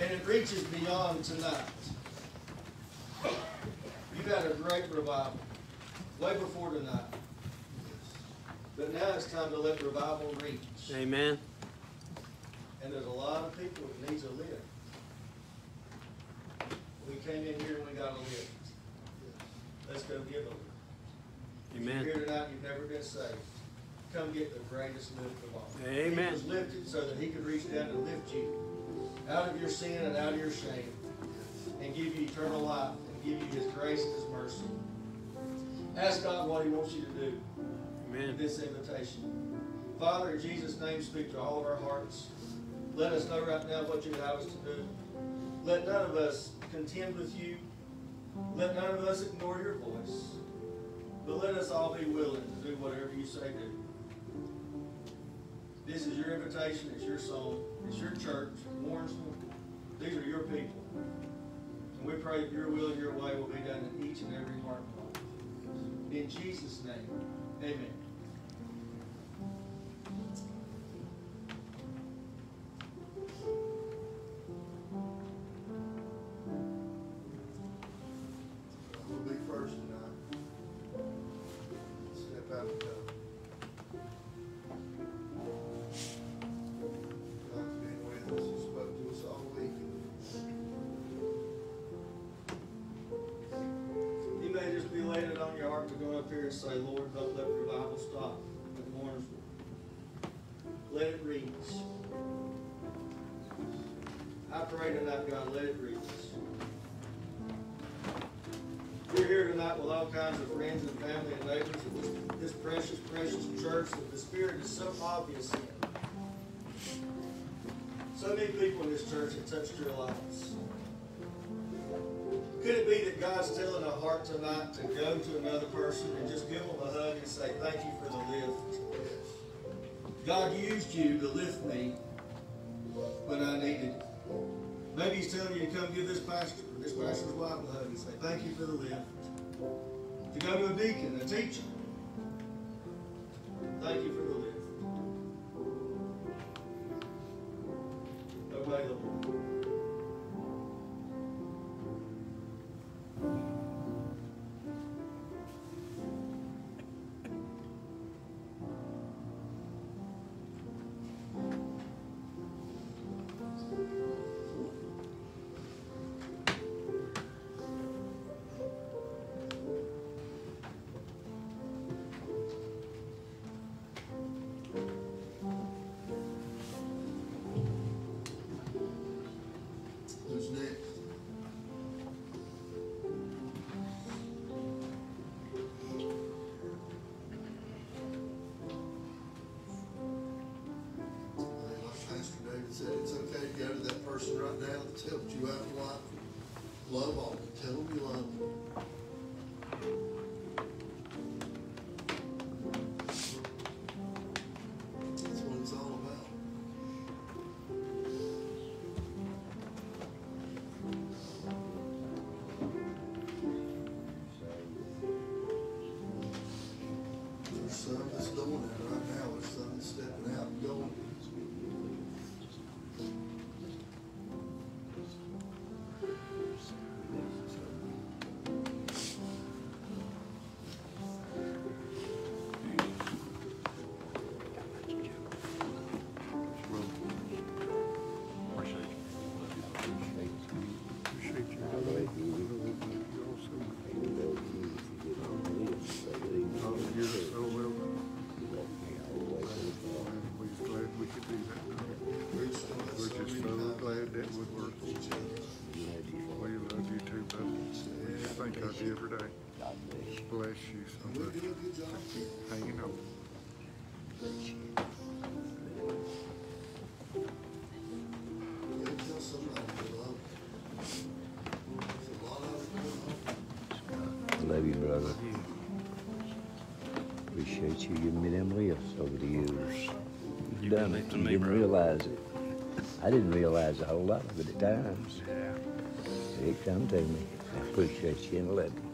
And it reaches beyond tonight. You've had a great revival. Way before tonight. But now it's time to let revival reach. Amen. And there's a lot of people that needs a lift. We came in here and we got a lift. Let's go give a lift. If Amen. you're here tonight, you've never been saved. Come get the greatest lift of all. Amen. He was lifted so that he could reach down and lift you out of your sin and out of your shame and give you eternal life give you his grace and his mercy. Ask God what he wants you to do in Amen. this invitation. Father, in Jesus' name, speak to all of our hearts. Let us know right now what you would have us to do. Let none of us contend with you. Let none of us ignore your voice. But let us all be willing to do whatever you say do. This is your invitation. It's your song. It's your church, Warrensville. These are your people. And we pray your will and your way will be done in each and every heart. In Jesus' name, amen. Say, Lord, don't let revival stop at Warrensville. Let it reach. I pray tonight, God, let it reach. We're here tonight with all kinds of friends and family and neighbors of this, this precious, precious church that the Spirit is so obvious in. So many people in this church have touched your lives. God's telling a heart tonight to go to another person and just give them a hug and say, thank you for the lift? God used you to lift me when I needed it. Maybe he's telling you to come give this pastor, or this pastor's wife a hug and say, thank you for the lift. To go to a deacon, a teacher, thank you for the lift. Obey the Lord. Helped you out just you every day. Bless you so We much. do a. Hanging on. You gotta tell somebody you love them. There's a lot of it going on. Love you, brother. Appreciate you giving me them lifts over the years. You've done it. You didn't realize it. I didn't realize a whole lot of it at times. It come to me. Appreciate you and love you.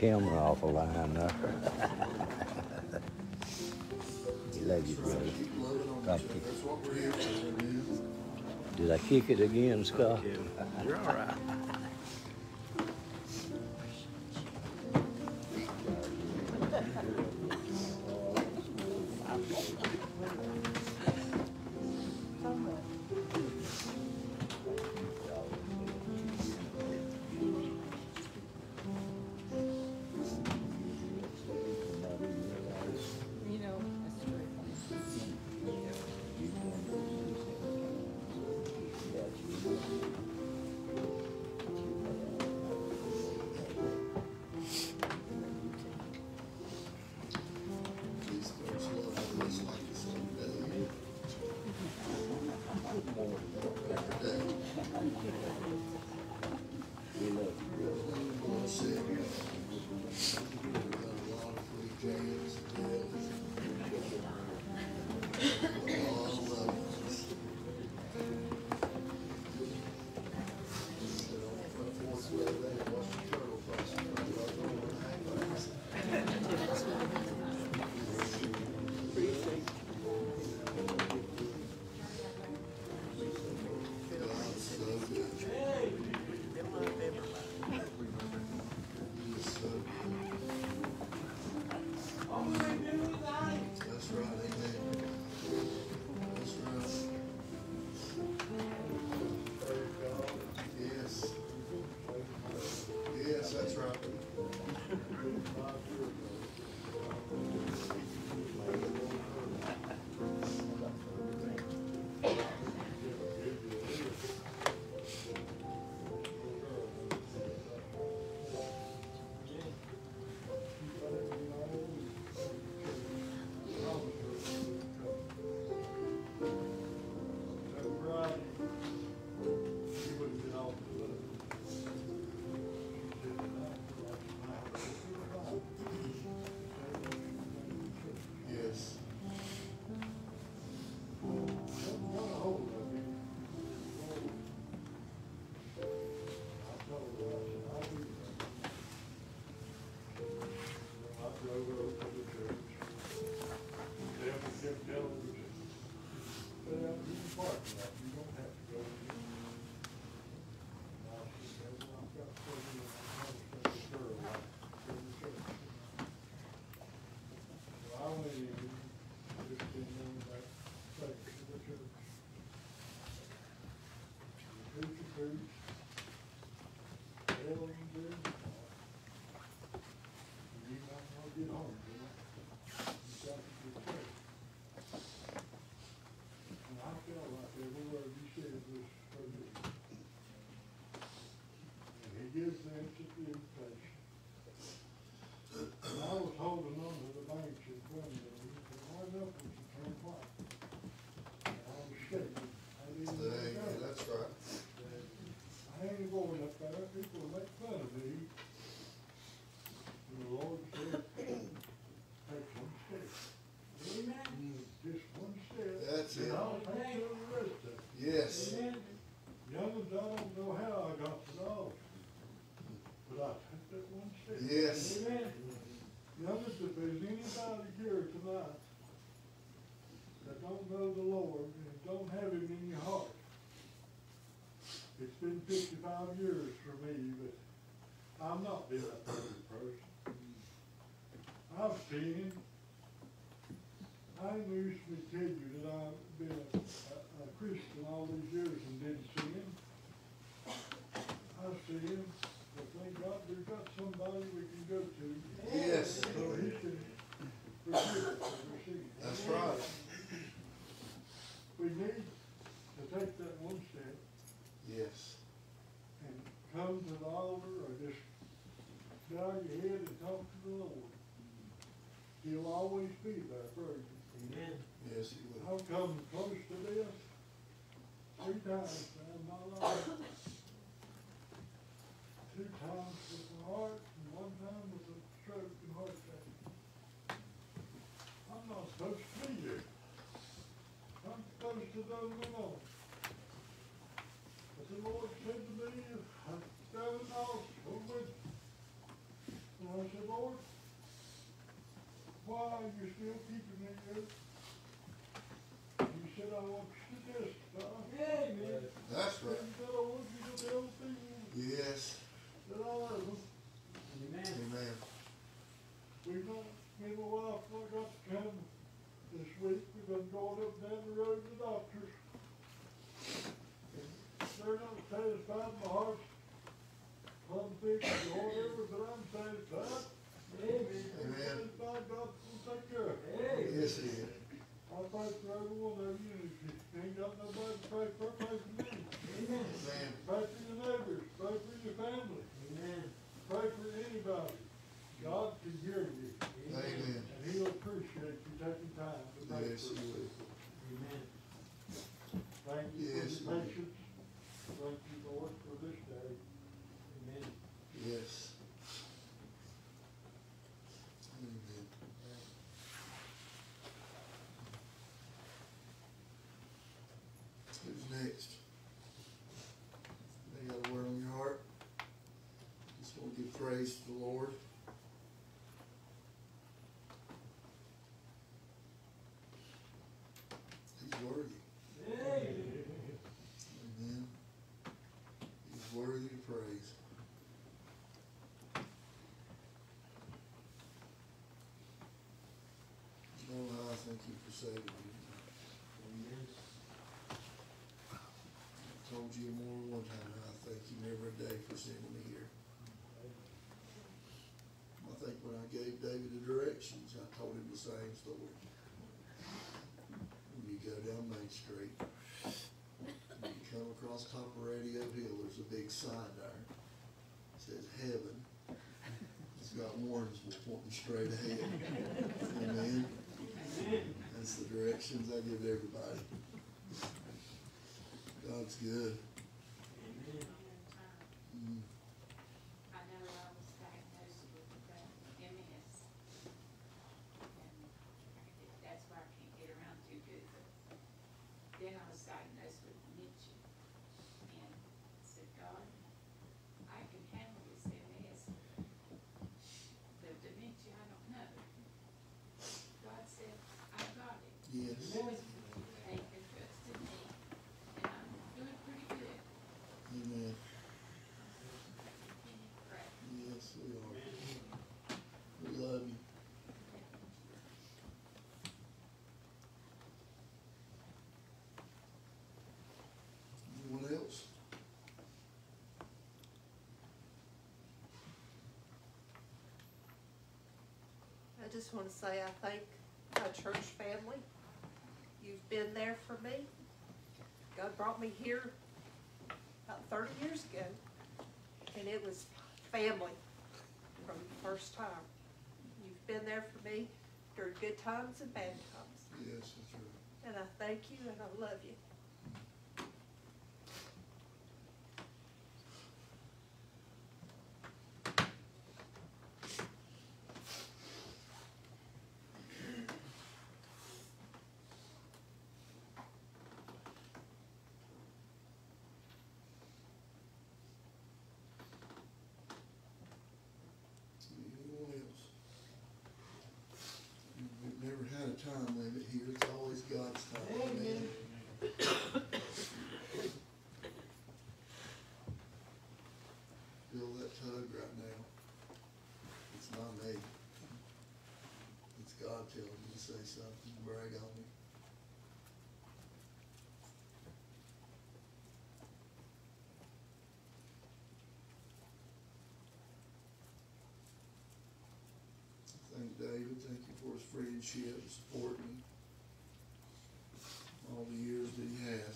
Camera off the line there. Love you, brother. Keep loving on each Thank you. That's what we're here for, man. Did I kick it again, Scott? You're all right. gives in to the inflation. Supposed to go. But the Lord said to me, I'm going off, go with me. And I said, Lord, why are you still keeping me here? And he said, I want you to testify. Amen. That's right. Said, I want you to Yes. that I love them. Amen. We've not, me and my wife, I got to come this week, we've been going up and down the road to the doctors. And They're not satisfied, my heart's plumb fixed or whatever, but I'm satisfied. Amen. I'm Amen. satisfied, God will take care of it. Yes, he is. I pray for every one of you, and if you ain't got nobody to pray for, pray for me. Amen. Amen. Pray for your neighbors, pray for your family. Amen. Pray for anybody. God can hear you. Amen. And he'll appreciate you taking time to Yes, he will. Amen. Thank you Yes, for Lord. your patience. Thank you, Lord, for this day. Amen. Yes. Amen. Who's next? They got a word on your heart? Just want to give praise to the Lord. He's worthy. Amen. He's worthy of praise. Oh, I thank you for saving me. One time, and I thank you every day for sending me here. I think when I gave David the directions, I told him the same story. When you go down Main Street, when you come across top of Radio Hill, there's a big sign there. It says heaven. It's got Warrensville pointing straight ahead. Amen. That's the directions I give everybody. God's good. Mm. I know I was diagnosed with uh, MS. And that's why I can't get around too good, but then I was diagnosed with dementia. And I said, God, I can handle this MS. The dementia, I don't know. God said, I got it. Yes. Faith and trust in me, and I'm doing pretty good. Amen. Continue to pray. Yes, we are. We love you. Anyone else? I just want to say I thank my church family. You've been there for me. God brought me here about thirty years ago, and it was family from the first time. You've been there for me during good times and bad times, Yes, that's right. and I thank you and I love you. time limit here, it's always God's time. Amen. Feel that tug right now. It's not me. It's God telling me to say something, brag on me. friendship, supporting all the years that he has.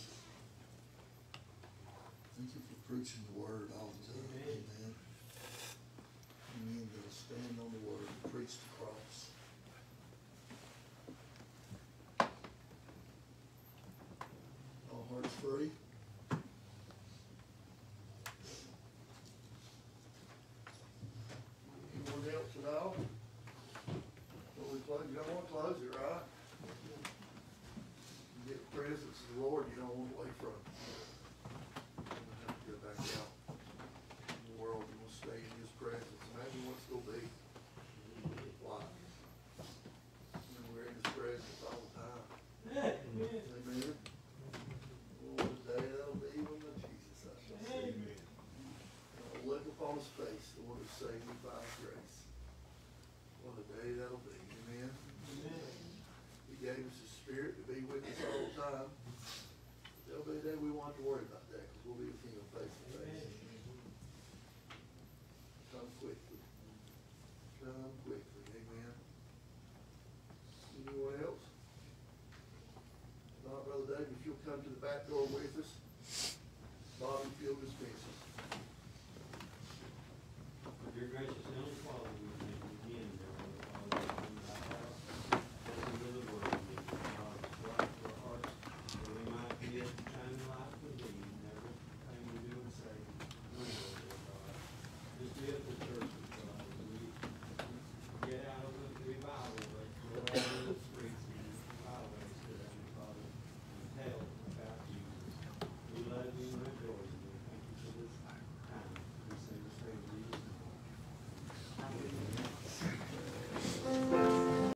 Thank you for preaching the word all the saved you by grace. What a day that'll be. Amen. Amen. He gave us His Spirit to be with us all the time. There'll be a day we won't to worry about.